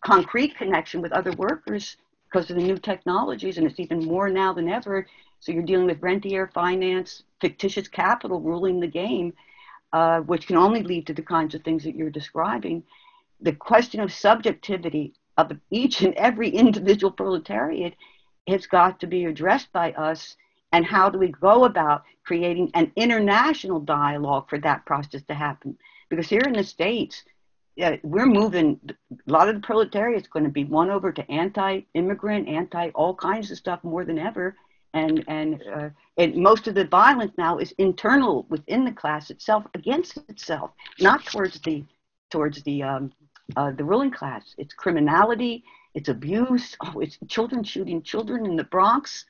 concrete connection with other workers because of the new technologies, and it's even more now than ever so you're dealing with rentier finance, fictitious capital ruling the game, uh, which can only lead to the kinds of things that you're describing. The question of subjectivity of each and every (laughs) individual proletariat has got to be addressed by us. And how do we go about creating an international dialogue for that process to happen? Because here in the States, uh, we're moving, a lot of the proletariat is going to be won over to anti immigrant, anti all kinds of stuff more than ever and and, uh, and most of the violence now is internal within the class itself against itself, not towards the towards the um, uh, the ruling class. It's criminality, it's abuse. Oh, it's children shooting children in the Bronx.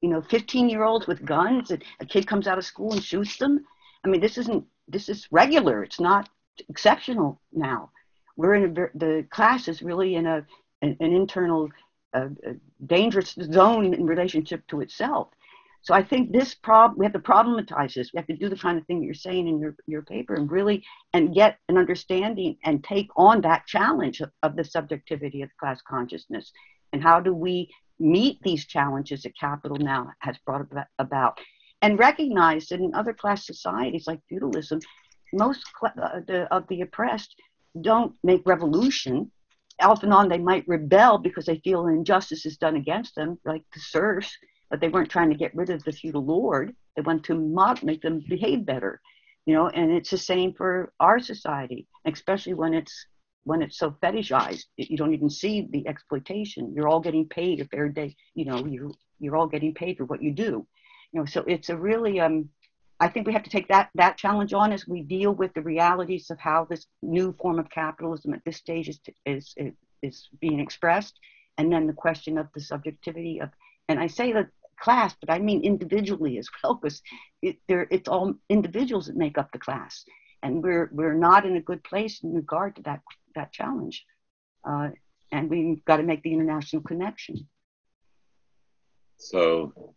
You know, 15 year olds with guns. A kid comes out of school and shoots them. I mean, this isn't this is regular. It's not exceptional now. We're in a, the class is really in a an, an internal a, dangerous zone in relationship to itself. So I think this problem we have to problematize this. We have to do the kind of thing you're saying in your, your paper and really and get an understanding and take on that challenge of, of the subjectivity of class consciousness. And how do we meet these challenges that capital now has brought about? And recognize that in other class societies like feudalism, most uh, of the oppressed don't make revolution off and on they might rebel because they feel injustice is done against them, like the serfs, but they weren't trying to get rid of the feudal lord. They want to make them behave better, you know. And it's the same for our society, especially when it's when it's so fetishized. You don't even see the exploitation. You're all getting paid a fair day. You know, you you're all getting paid for what you do. You know, so it's a really um I think we have to take that that challenge on as we deal with the realities of how this new form of capitalism at this stage is is is being expressed, and then the question of the subjectivity of and I say the class, but I mean individually as well, because it, it's all individuals that make up the class, and we're we're not in a good place in regard to that that challenge, uh, and we've got to make the international connection. So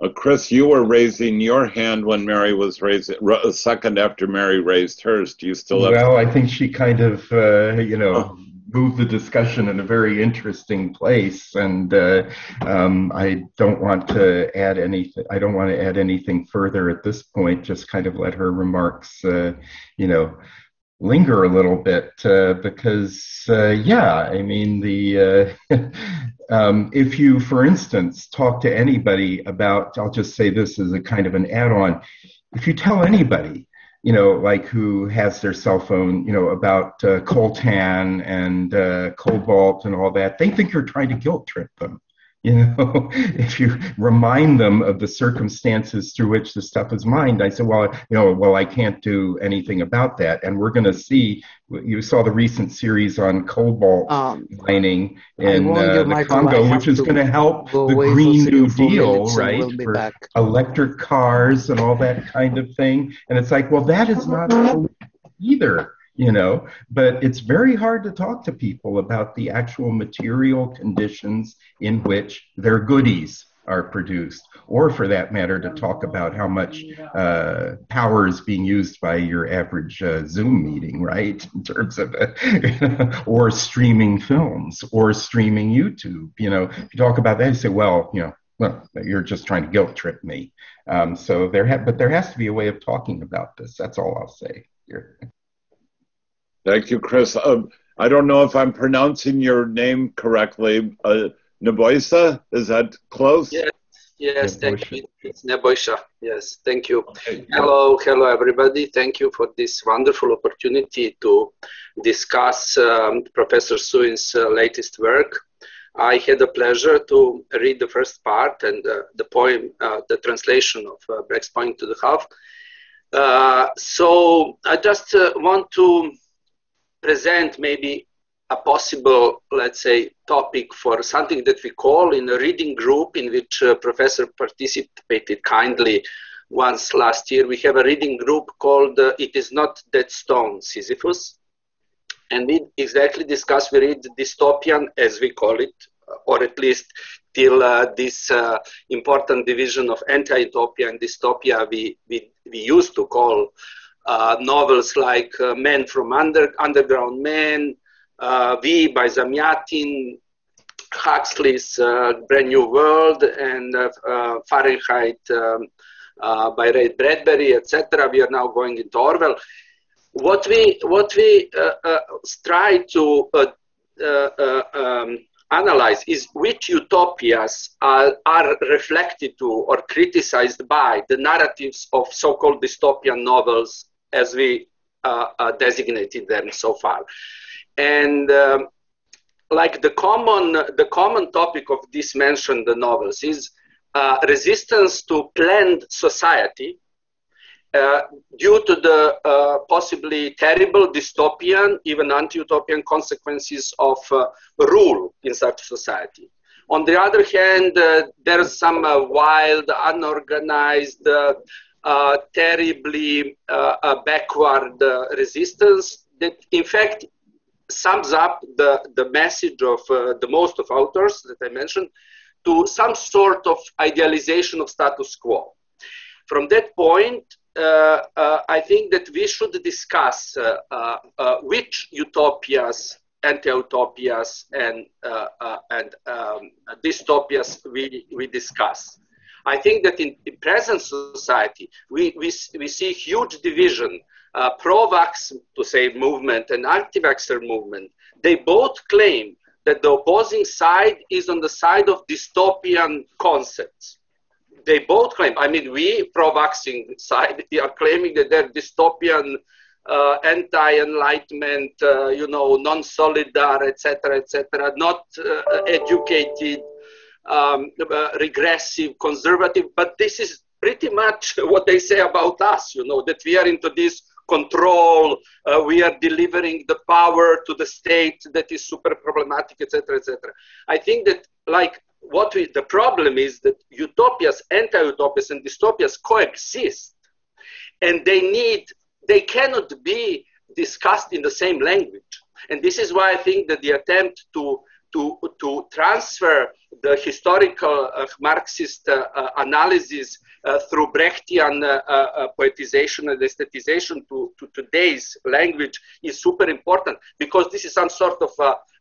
Uh, Chris, you were raising your hand when Mary was raising, a second after Mary raised hers. Do you still have? Well, I think she kind of, uh, you know, oh. moved the discussion in a very interesting place, and uh, um, I don't want to add anything. I don't want to add anything further at this point. Just kind of let her remarks, uh, you know, linger a little bit uh, because uh, yeah i mean the uh, (laughs) um, if you for instance talk to anybody about i'll just say this as a kind of an add-on. If you tell anybody you know like who has their cell phone you know about uh, coltan and uh, cobalt and all that they think you're trying to guilt trip them you know (laughs) if you remind them of the circumstances through which the stuff is mined i said well you know well i can't do anything about that. And we're going to see you saw the recent series on cobalt um, mining in uh, the congo which is going to help the green new deal right for back. electric cars and all that kind of thing. And it's like well that is not (laughs) either you know but it's very hard to talk to people about the actual material conditions in which their goodies are produced or for that matter to talk about how much uh, power is being used by your average uh, zoom meeting right? In terms of (laughs) or streaming films or streaming youtube you know? If you talk about that you say well you know well, you're just trying to guilt trip me. Um, so there ha- but there has to be a way of talking about this. That's all i'll say here Thank you, Chris. Uh, I don't know if I'm pronouncing your name correctly. Uh, Neboisa, is that close? Yes, yes, thank you. It's Neboisha. Yes, thank you. Okay. Hello, hello, everybody. Thank you for this wonderful opportunity to discuss um, Professor Suvin's uh, latest work. I had the pleasure to read the first part and uh, the poem, uh, the translation of uh, Brecht's Point to the Half. Uh, so I just uh, want to present maybe a possible, let's say, topic for something that we call in a reading group in which uh, professor participated kindly once last year. We have a reading group called uh, It Is Not Dead Stone, Sisyphus. And we exactly discuss, we read dystopian as we call it, or at least till uh, this uh, important division of anti-utopia and dystopia we, we, we used to call uh, Uh, novels like uh, Men from Under, Underground Men, uh, We by Zamyatin, Huxley's uh, Brave New World, and uh, Fahrenheit um, by Ray Bradbury, etc. We are now going into Orwell. What we what we try to um, analyze is which utopias are, are, reflected to or criticized by the narratives of so-called dystopian novels as we uh, uh, designated them so far. And um, like the common, the common topic of this mentioned novels is uh, resistance to planned society uh, due to the uh, possibly terrible dystopian, even anti-utopian consequences of uh, rule in such society. On the other hand, there's some wild, unorganized, uh, terribly uh, backward uh, resistance that in fact sums up the, the message of the most of authors that I mentioned to some sort of idealization of status quo. From that point, uh, uh, I think that we should discuss uh, which utopias, anti-utopias, and and um, dystopias we we discuss. I think that in, in present society, we, we, we see huge division, uh, pro-vax, to say, movement and anti-vaxxer movement. They both claim that the opposing side is on the side of dystopian concepts. They both claim, I mean, we pro-vaccine side (laughs) are claiming that they're dystopian, uh, anti-enlightenment, uh, you know, non-solidar, etc., etc., not uh, educated, um, uh, regressive, conservative, but this is pretty much (laughs) what they say about us, you know, that we are into this control, uh, we are delivering the power to the state that is super problematic, etc., etc. I think that like what we, the problem is that utopias, anti-utopias and dystopias coexist and they need, they cannot be discussed in the same language. And this is why I think that the attempt to to, to transfer the historical uh, Marxist uh, uh, analysis through Brechtian poetization and aestheticization to, to today's language is super important because this is some sort of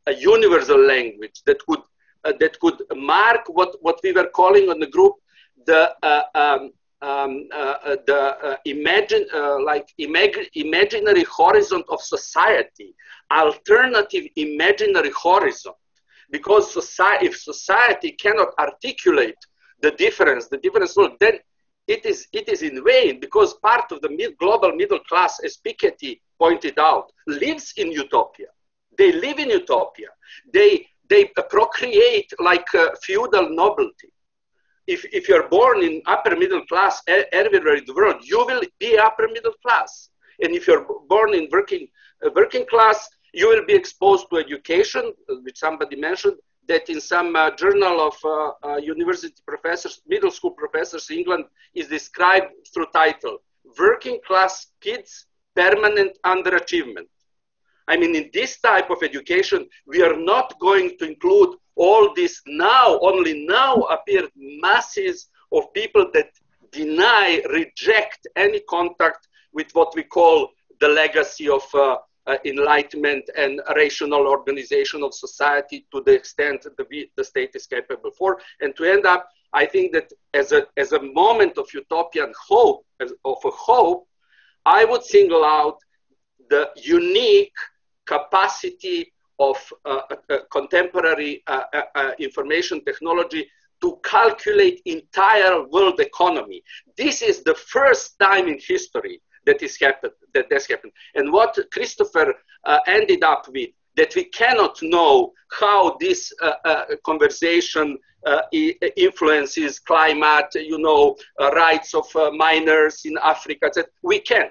a universal language that could that could mark what, what we were calling on the group the um, um, uh, the uh, imagine uh, like imag- imaginary horizon of society, alternative imaginary horizon because society, if society cannot articulate the difference, the difference, then it is, it is in vain because part of the mid, global middle class, as Piketty pointed out, lives in utopia. They live in utopia. They, they procreate like feudal nobility. If, if you're born in upper middle class everywhere in the world, you will be upper middle class. And if you're born in working, uh, working class, you will be exposed to education, which somebody mentioned, that in some uh, journal of uh, uh, university professors, middle school professors in England is described through title, Working Class Kids Permanent Underachievement. I mean, in this type of education, we are not going to include all this now, only now appear masses of people that deny, reject any contact with what we call the legacy of uh, uh, enlightenment and rational organization of society to the extent the, the state is capable for. And to end up, I think that as a, as a moment of utopian hope, as, of a hope, I would single out the unique capacity of uh, uh, contemporary uh, uh, uh, information technology to calculate entire world economy. This is the first time in history that is happened, that has happened. And what Christopher uh, ended up with, that we cannot know how this uh, uh, conversation uh, influences climate, you know, uh, rights of uh, miners in Africa, etc. We can.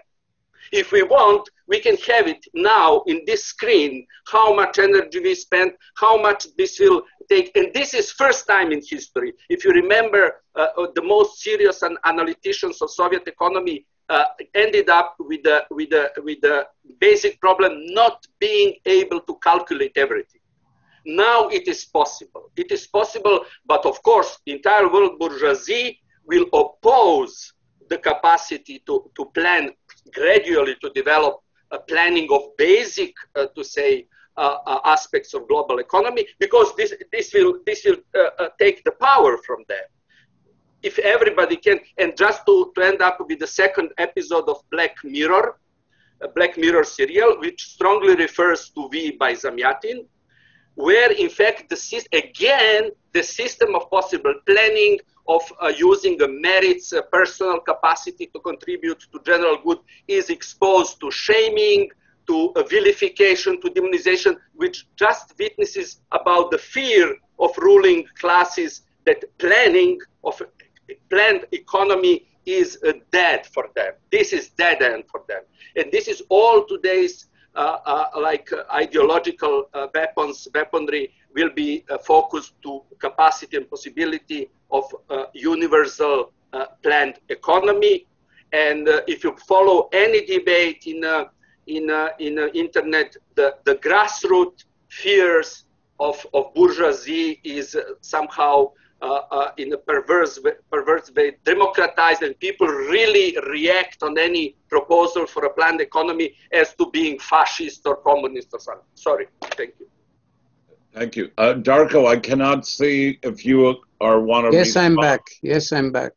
If we want, we can have it now in this screen, how much energy we spend, how much this will take. And this is first time in history. If you remember, the most serious analyticians of Soviet economy uh, ended up with the, with, the, with the basic problem not being able to calculate everything. Now it is possible. It is possible, but of course, entire world bourgeoisie will oppose the capacity to, to plan gradually to develop a planning of basic, uh, to say, uh, uh aspects of global economy because this, this will, this will uh, uh, take the power from them if everybody can, and just to, to end up with the second episode of Black Mirror, a Black Mirror serial, which strongly refers to We by Zamyatin, where in fact the again the system of possible planning of uh, using the merits, personal capacity to contribute to general good is exposed to shaming, to vilification, to demonization, which just witnesses about the fear of ruling classes that planning of planned economy is uh, dead for them. This is dead end for them. And this is all today's uh, uh, like uh, ideological uh, weapons, weaponry will be uh, focused to capacity and possibility of universal planned economy. And if you follow any debate in in in internet, the, the grassroots fears of, of bourgeoisie is somehow in a perverse way, perverse way democratized and people really react on any proposal for a planned economy as to being fascist or communist or something. Sorry. Thank you. Thank you. Uh, Darko, I cannot see if you are one of Yes, respond. I'm back. Yes, I'm back.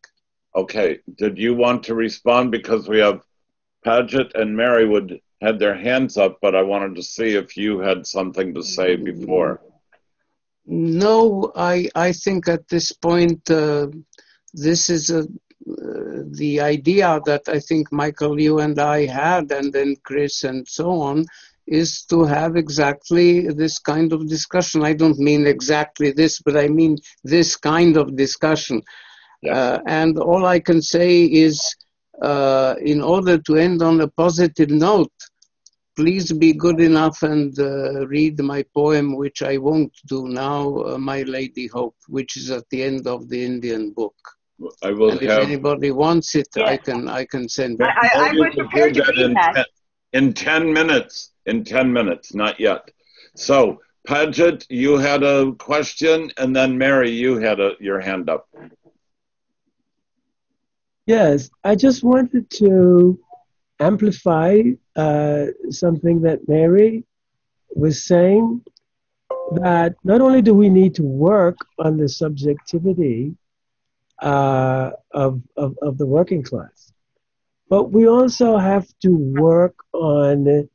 Okay. Did you want to respond? Because we have Paget and Marywood had their hands up, but I wanted to see if you had something to say before. No, I, I think at this point, uh, this is a, uh, the idea that I think Michael, you and I had, and then Chris and so on, is to have exactly this kind of discussion. I don't mean exactly this, but I mean this kind of discussion. Yeah. Uh, and all I can say is, uh, in order to end on a positive note, please be good enough and uh, read my poem, which I won't do now, uh, My Lady Hope, which is at the end of the Indian book. I will and have... If anybody wants it, I can I can send it. I, I, I was prepared to read in that. Ten, in 10 minutes. In 10 minutes, not yet. So Paget, you had a question, and then Mary, you had a, your hand up. Yes, I just wanted to amplify uh, something that Mary was saying that not only do we need to work on the subjectivity uh, of, of, of the working class, but we also have to work on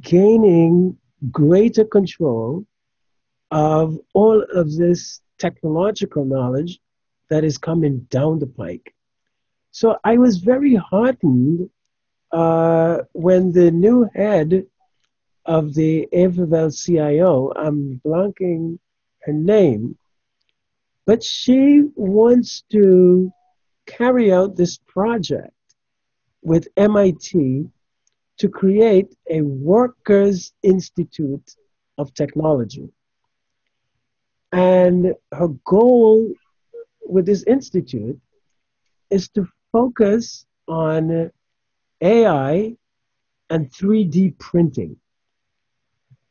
gaining greater control of all of this technological knowledge that is coming down the pike. So I was very heartened uh, when the new head of the AFL CIO, I'm blanking her name, but she wants to carry out this project with MIT to create a Workers' Institute of Technology. And her goal with this institute is to focus on AI and 3D printing.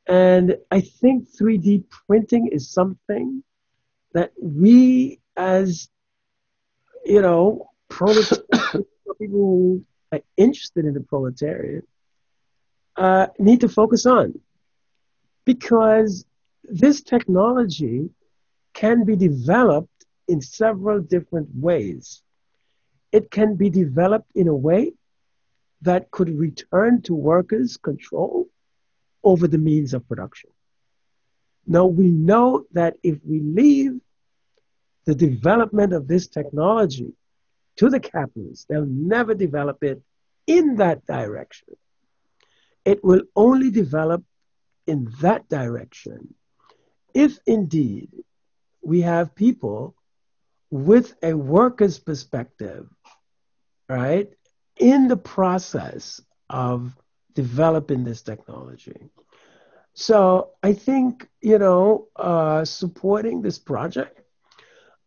And I think 3D printing is something that we, as you know, (coughs) people who are interested in the proletariat, uh, need to focus on. Because this technology can be developed in several different ways. It can be developed in a way that could return to workers control over the means of production. Now, we know that if we leave the development of this technology to the capitalists, they'll never develop it in that direction. It will only develop in that direction if indeed we have people with a worker's perspective, right, in the process of developing this technology. So I think, you know, uh, supporting this project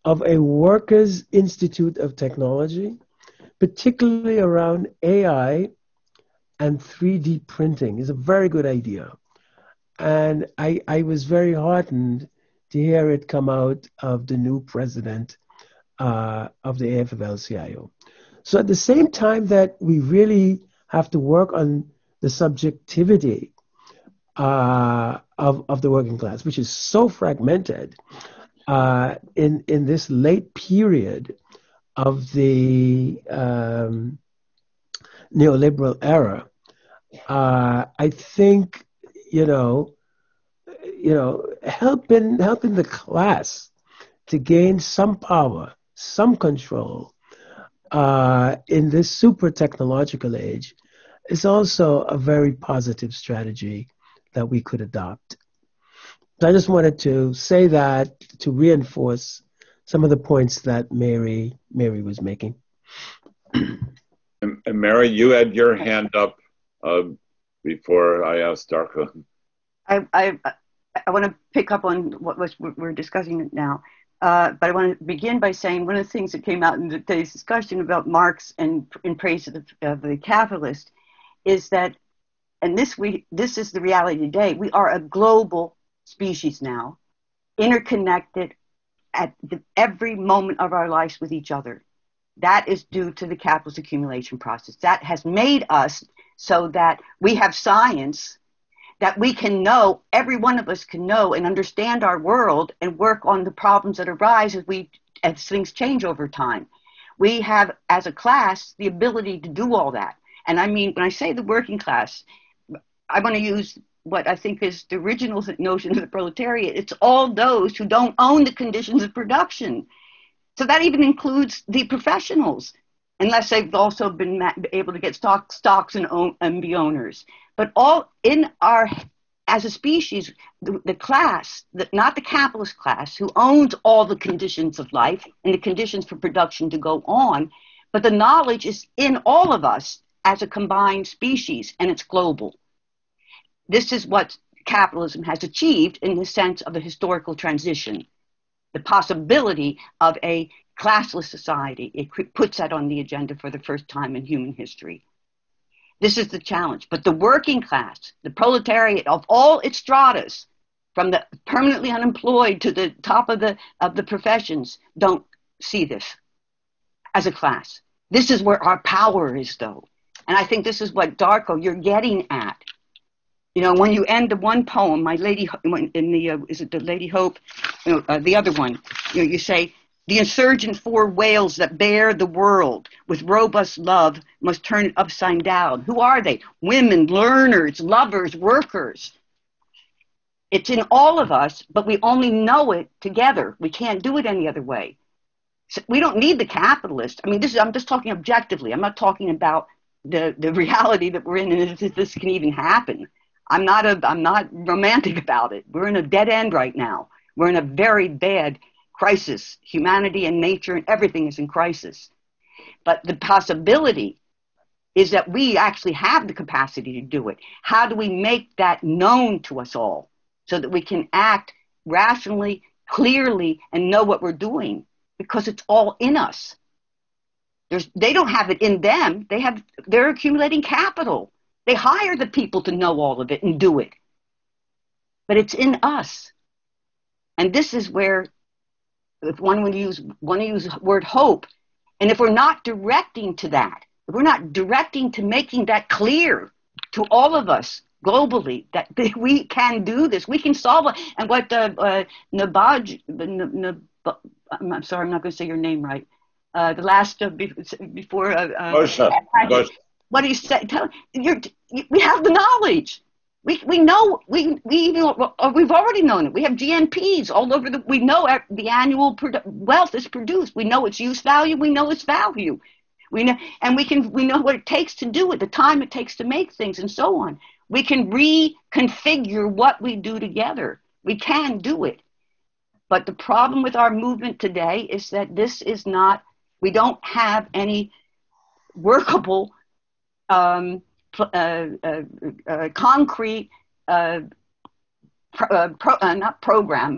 of a Workers' Institute of Technology, particularly around AI and 3D printing, is a very good idea. And I, I was very heartened to hear it come out of the new president uh, of the AFL-CIO. So at the same time that we really have to work on the subjectivity uh, of, of the working class, which is so fragmented uh, in, in this late period of the um, neoliberal era, uh, I think, you know, you know, helping helping the class to gain some power, some control uh, in this super technological age is also a very positive strategy that we could adopt. So I just wanted to say that to reinforce some of the points that Mary Mary was making. (clears throat) And, and Mary, you had your hand up uh, before I asked Darko. I, I, I want to pick up on what was, we're discussing now. Uh, but I want to begin by saying one of the things that came out in today's discussion about Marx and in praise of the, of the capitalist is that, and this we this is the reality today. We are a global species now, interconnected at the, every moment of our lives with each other. That is due to the capitalist accumulation process. That has made us so that we have science that we can know, every one of us can know and understand our world and work on the problems that arise as we as things change over time. We have, as a class, the ability to do all that. And I mean, when I say the working class, I want to use what I think is the original (laughs) notion of the proletariat. It's all those who don't own the conditions of production. So that even includes the professionals, unless they've also been able to get stock, stocks and, own, and be owners. But all in our, as a species, the, the class, the, not the capitalist class, who owns all the conditions of life and the conditions for production to go on, but the knowledge is in all of us as a combined species, and it's global. This is what capitalism has achieved in the sense of a historical transition. The possibility of a classless society, it puts that on the agenda for the first time in human history. This is the challenge. But the working class, the proletariat of all its stratas, from the permanently unemployed to the top of the of the professions don't see this as a class. This is where our power is, though, and I think this is what Darko you're getting at. You know, when you end the one poem, my lady in the uh, is it the Lady Hope, you know, uh, the other one, you know, you say the insurgent four whales that bear the world with robust love must turn it upside down. Who are they? Women, learners, lovers, workers. It's in all of us, but we only know it together. We can't do it any other way. So we don't need the capitalist. I mean, this is, I'm just talking objectively. I'm not talking about the, the reality that we're in and if this can even happen. I'm not a, I'm not romantic (laughs) about it. We're in a dead end right now. We're in a very bad crisis. Humanity and nature and everything is in crisis. But the possibility is that we actually have the capacity to do it. How do we make that known to us all so that we can act rationally, clearly, and know what we're doing? Because it's all in us. There's, they don't have it in them. They have, they're accumulating capital. They hire the people to know all of it and do it. But it's in us. And this is where if one would use want to use word hope, and if we're not directing to that, if we're not directing to making that clear to all of us globally that (laughs) we can do this, we can solve it. And what uh, uh, Nabaj, Nab, I'm sorry, I'm not going to say your name right. Uh, the last uh, before. Uh, uh, what do you say? Tell, you're, we have the knowledge. We, we know we we even we've already known it. We have GNPs all over the. We know the annual produ- wealth is produced. We know its use value. We know its value. We know, and we can we know what it takes to do it, the time it takes to make things, and so on. We can reconfigure what we do together. We can do it. But the problem with our movement today is that this is not. We don't have any workable um, uh, uh, uh, concrete pro, not program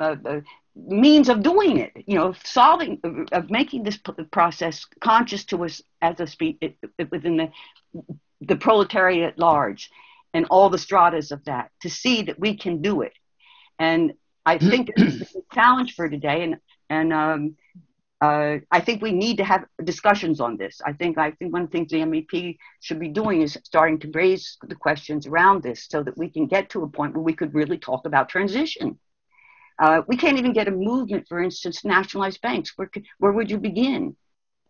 means of doing it you know solving of making this process conscious to us as a within the the proletariat at large and all the stratas of that to see that we can do it. And i think it's a challenge for today and and um, uh, I think we need to have discussions on this. I think I think one of the things the MEP should be doing is starting to raise the questions around this so that we can get to a point where we could really talk about transition. Uh, we can't even get a movement, for instance, nationalized banks. Where where would you begin?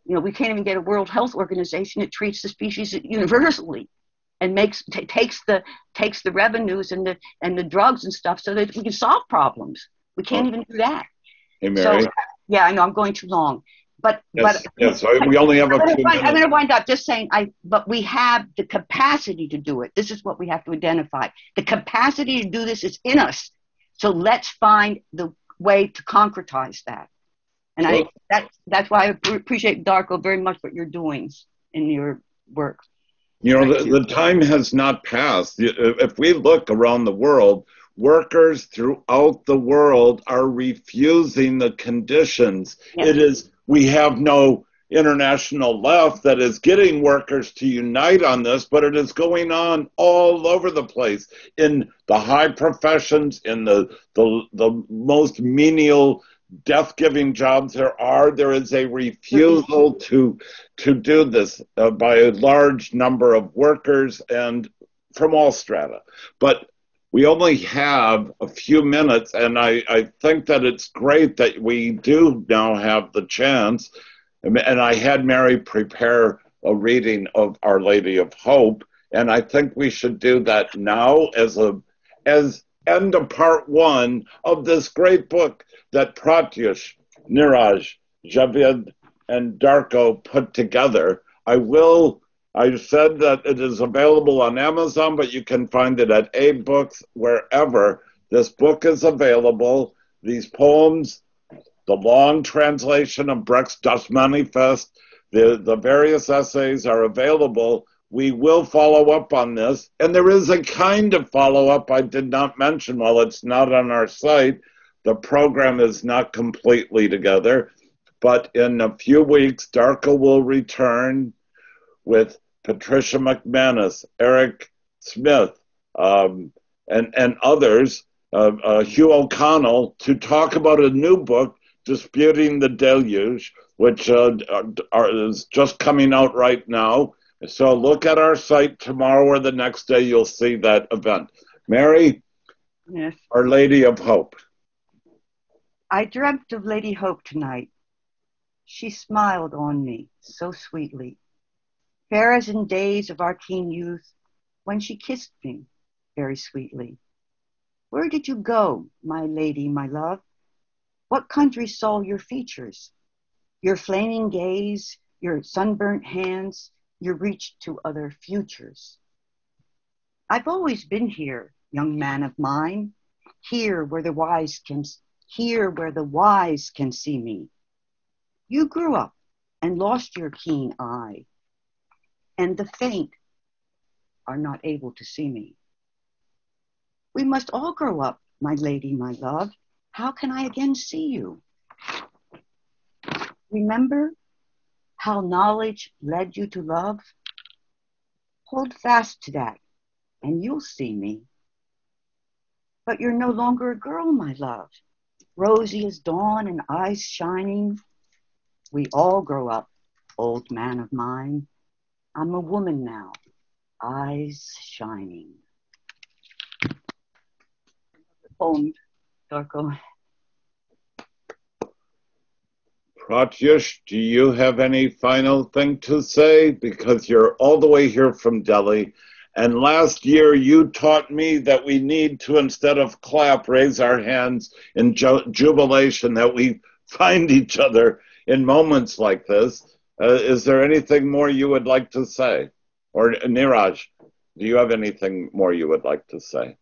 You know, we can't even get a World Health Organization that treats the species universally and makes t- takes the takes the revenues and the and the drugs and stuff so that we can solve problems. We can't even do that. Hey, Mary. So, yeah, I know I'm going too long, but yes, but yes, we only have a I'm few gonna, I'm going to wind up just saying I. But we have the capacity to do it. This is what we have to identify. The capacity to do this is in us. So let's find the way to concretize that. And I that that's why I appreciate Darko very much what you're doing in your work. You know, the, the time has not passed. If we look around the world, workers throughout the world are refusing the conditions. Yes. It is, we have no international left that is getting workers to unite on this, but it is going on all over the place in the high professions, in the, the, the most menial death giving jobs there are. There is a refusal to to do this uh, by a large number of workers and from all strata. But we only have a few minutes, and I, I think that it's great that we do now have the chance. And I had Mary prepare a reading of Our Lady of Hope, and I think we should do that now as a as end of part one of this great book that Pratyush, Niraj, Javid, and Darko put together. I will. I said that it is available on Amazon, but you can find it at A Books wherever. This book is available. These poems, the long translation of Brecht's Das Manifest, the, the various essays are available. We will follow up on this. And there is a kind of follow up I did not mention while it's not on our site. The program is not completely together, but in a few weeks, Darko will return with Patricia McManus, Eric Smith, um, and, and others uh, uh, Hugh O'Connell to talk about a new book, Disputing the Deluge, which uh, are, is just coming out right now. So look at our site tomorrow or the next day, you'll see that event. Mary, Yes. Our Lady of Hope. I dreamt of Lady Hope tonight. She smiled on me so sweetly, fair as in days of our keen youth, when she kissed me very sweetly. Where did you go, my lady, my love? What country saw your features? Your flaming gaze, your sunburnt hands, your reach to other futures. I've always been here, young man of mine, here where the wise can here where the wise can see me. You grew up and lost your keen eye, and the faint are not able to see me. We must all grow up, my lady, my love. How can I again see you? Remember how knowledge led you to love? Hold fast to that, and you'll see me. But you're no longer a girl, my love. Rosy as dawn and eyes shining. We all grow up, old man of mine. I'm a woman now, eyes shining. Poem, Darko. Pratyush, do you have any final thing to say? Because you're all the way here from Delhi. And last year you taught me that we need to, instead of clap, raise our hands in jubilation that we (laughs) find each other in moments like this. Uh, is there anything more you would like to say? Or Niraj, do you have anything more you would like to say?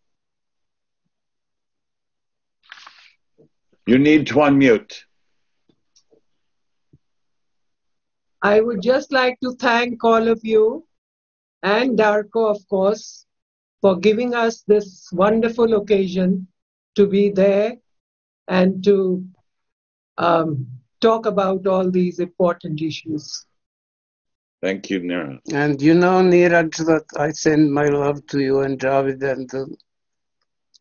You need to unmute. I would just like to thank all of you and Darko, of course, for giving us this wonderful occasion to be there and to um, talk about all these important issues. Thank you, Niraj. And you know, Niraj, that I send my love to you and Javid and uh,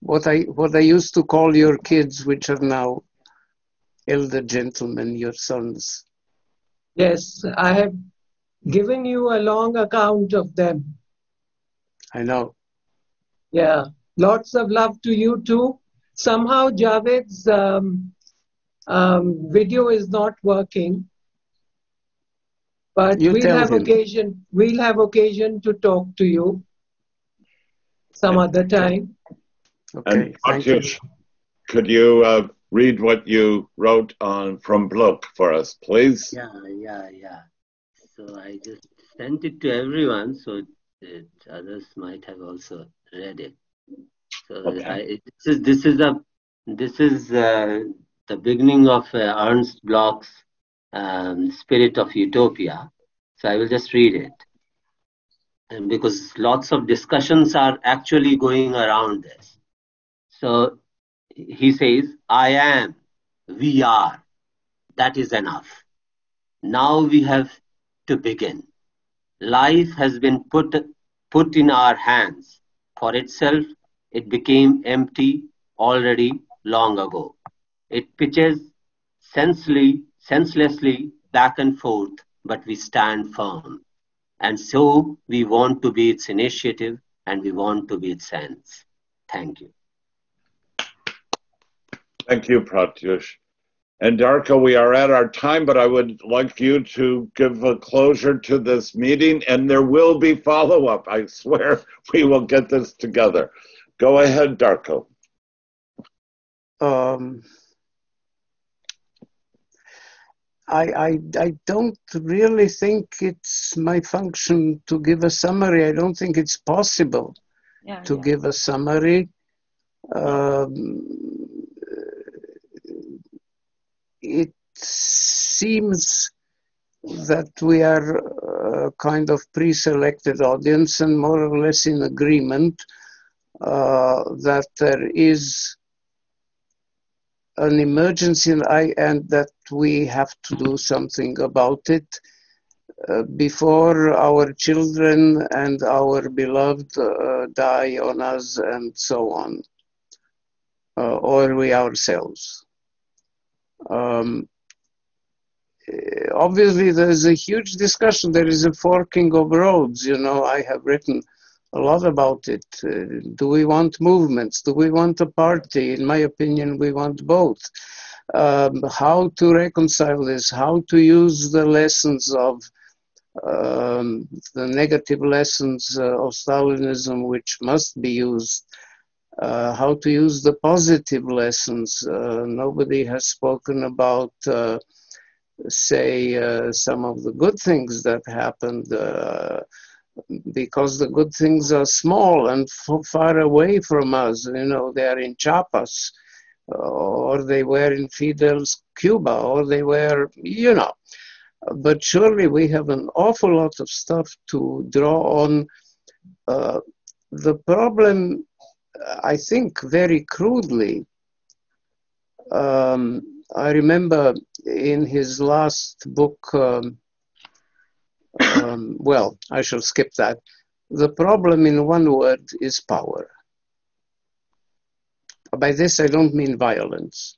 what I what I used to call your kids, which are now elder gentlemen, your sons. Yes, I have given you a long account of them. I know. Yeah, lots of love to you too. Somehow Javed's um, um, video is not working, but You we'll have him. occasion. We'll have occasion to talk to you some other time. Okay, And thank you. Could you uh, read what you wrote on from Bloch for us, please? Yeah, yeah, yeah. So I just sent it to everyone so that others might have also read it. So Okay. I, this is this is a this is uh, the beginning of uh, Ernst Bloch's um, Spirit of Utopia. So I will just read it, and because lots of discussions are actually going around this. So he says, "I am, we are. That is enough. Now we have to begin. Life has been put, put in our hands. For itself, it became empty already long ago. It pitches sensely, senselessly back and forth, but we stand firm. And so we want to be its initiative and we want to be its sense. Thank you. Thank you, Pratyush. And Darko, we are at our time, but I would like you to give a closure to this meeting, and there will be follow up. I swear (laughs) we will get this together. Go ahead, Darko. um, I, I, I don't really think it's my function to give a summary. I don't think it's possible Yeah, to yeah. give a summary. Um, it seems that we are a kind of pre-selected audience and more or less in agreement uh, that there is an emergency and, I, and that we have to do something about it uh, before our children and our beloved uh, die on us and so on. uh, or we ourselves. Um, eh, obviously, there is a huge discussion. There is a forking of roads. You know, I have written a lot about it. Uh, do we want movements? Do we want a party? In my opinion, we want both. Um, how to reconcile this? How to use the lessons of um, the negative lessons uh, of Stalinism, which must be used, uh, how to use the positive lessons. Uh, nobody has spoken about, uh, say, uh, some of the good things that happened. Uh, because the good things are small and far away from us, you know, they are in Chiapas, or they were in Fidel's Cuba, or they were, you know, but surely we have an awful lot of stuff to draw on. Uh, the problem, I think, very crudely, um, I remember in his last book, um, um, well, I shall skip that. The problem, in one word, is power. By this, I don't mean violence.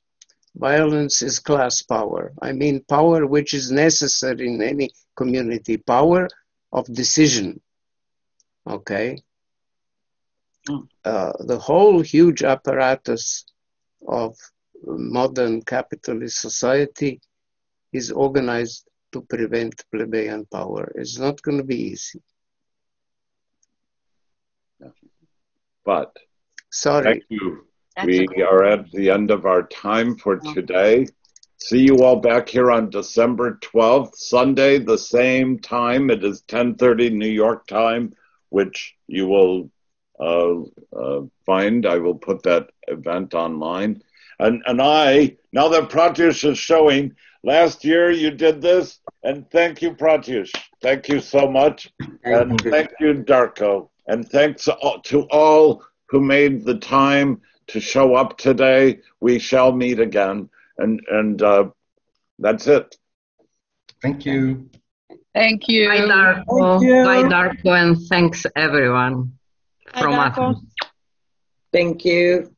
Violence is class power. I mean power which is necessary in any community, power of decision. Okay? Hmm. Uh, the whole huge apparatus of modern capitalist society is organized to prevent plebeian power. It's not going to be easy. But sorry. Thank you we are at the end of our time for today. See you all back here on December 12th, Sunday, the same time. It is 10:30 New York time, which you will uh, uh, find. I will put that event online. And and I now that Pratyush is showing. Last year you did this, and thank you, Pratyush. Thank you so much, and thank you, Darko, and thanks to all who made the time to show up today. We shall meet again, and and uh, that's it. Thank you. Thank you. Bye, Darko. Thank you. Bye, Darko, and thanks everyone Bye, from Darko. us. Thank you.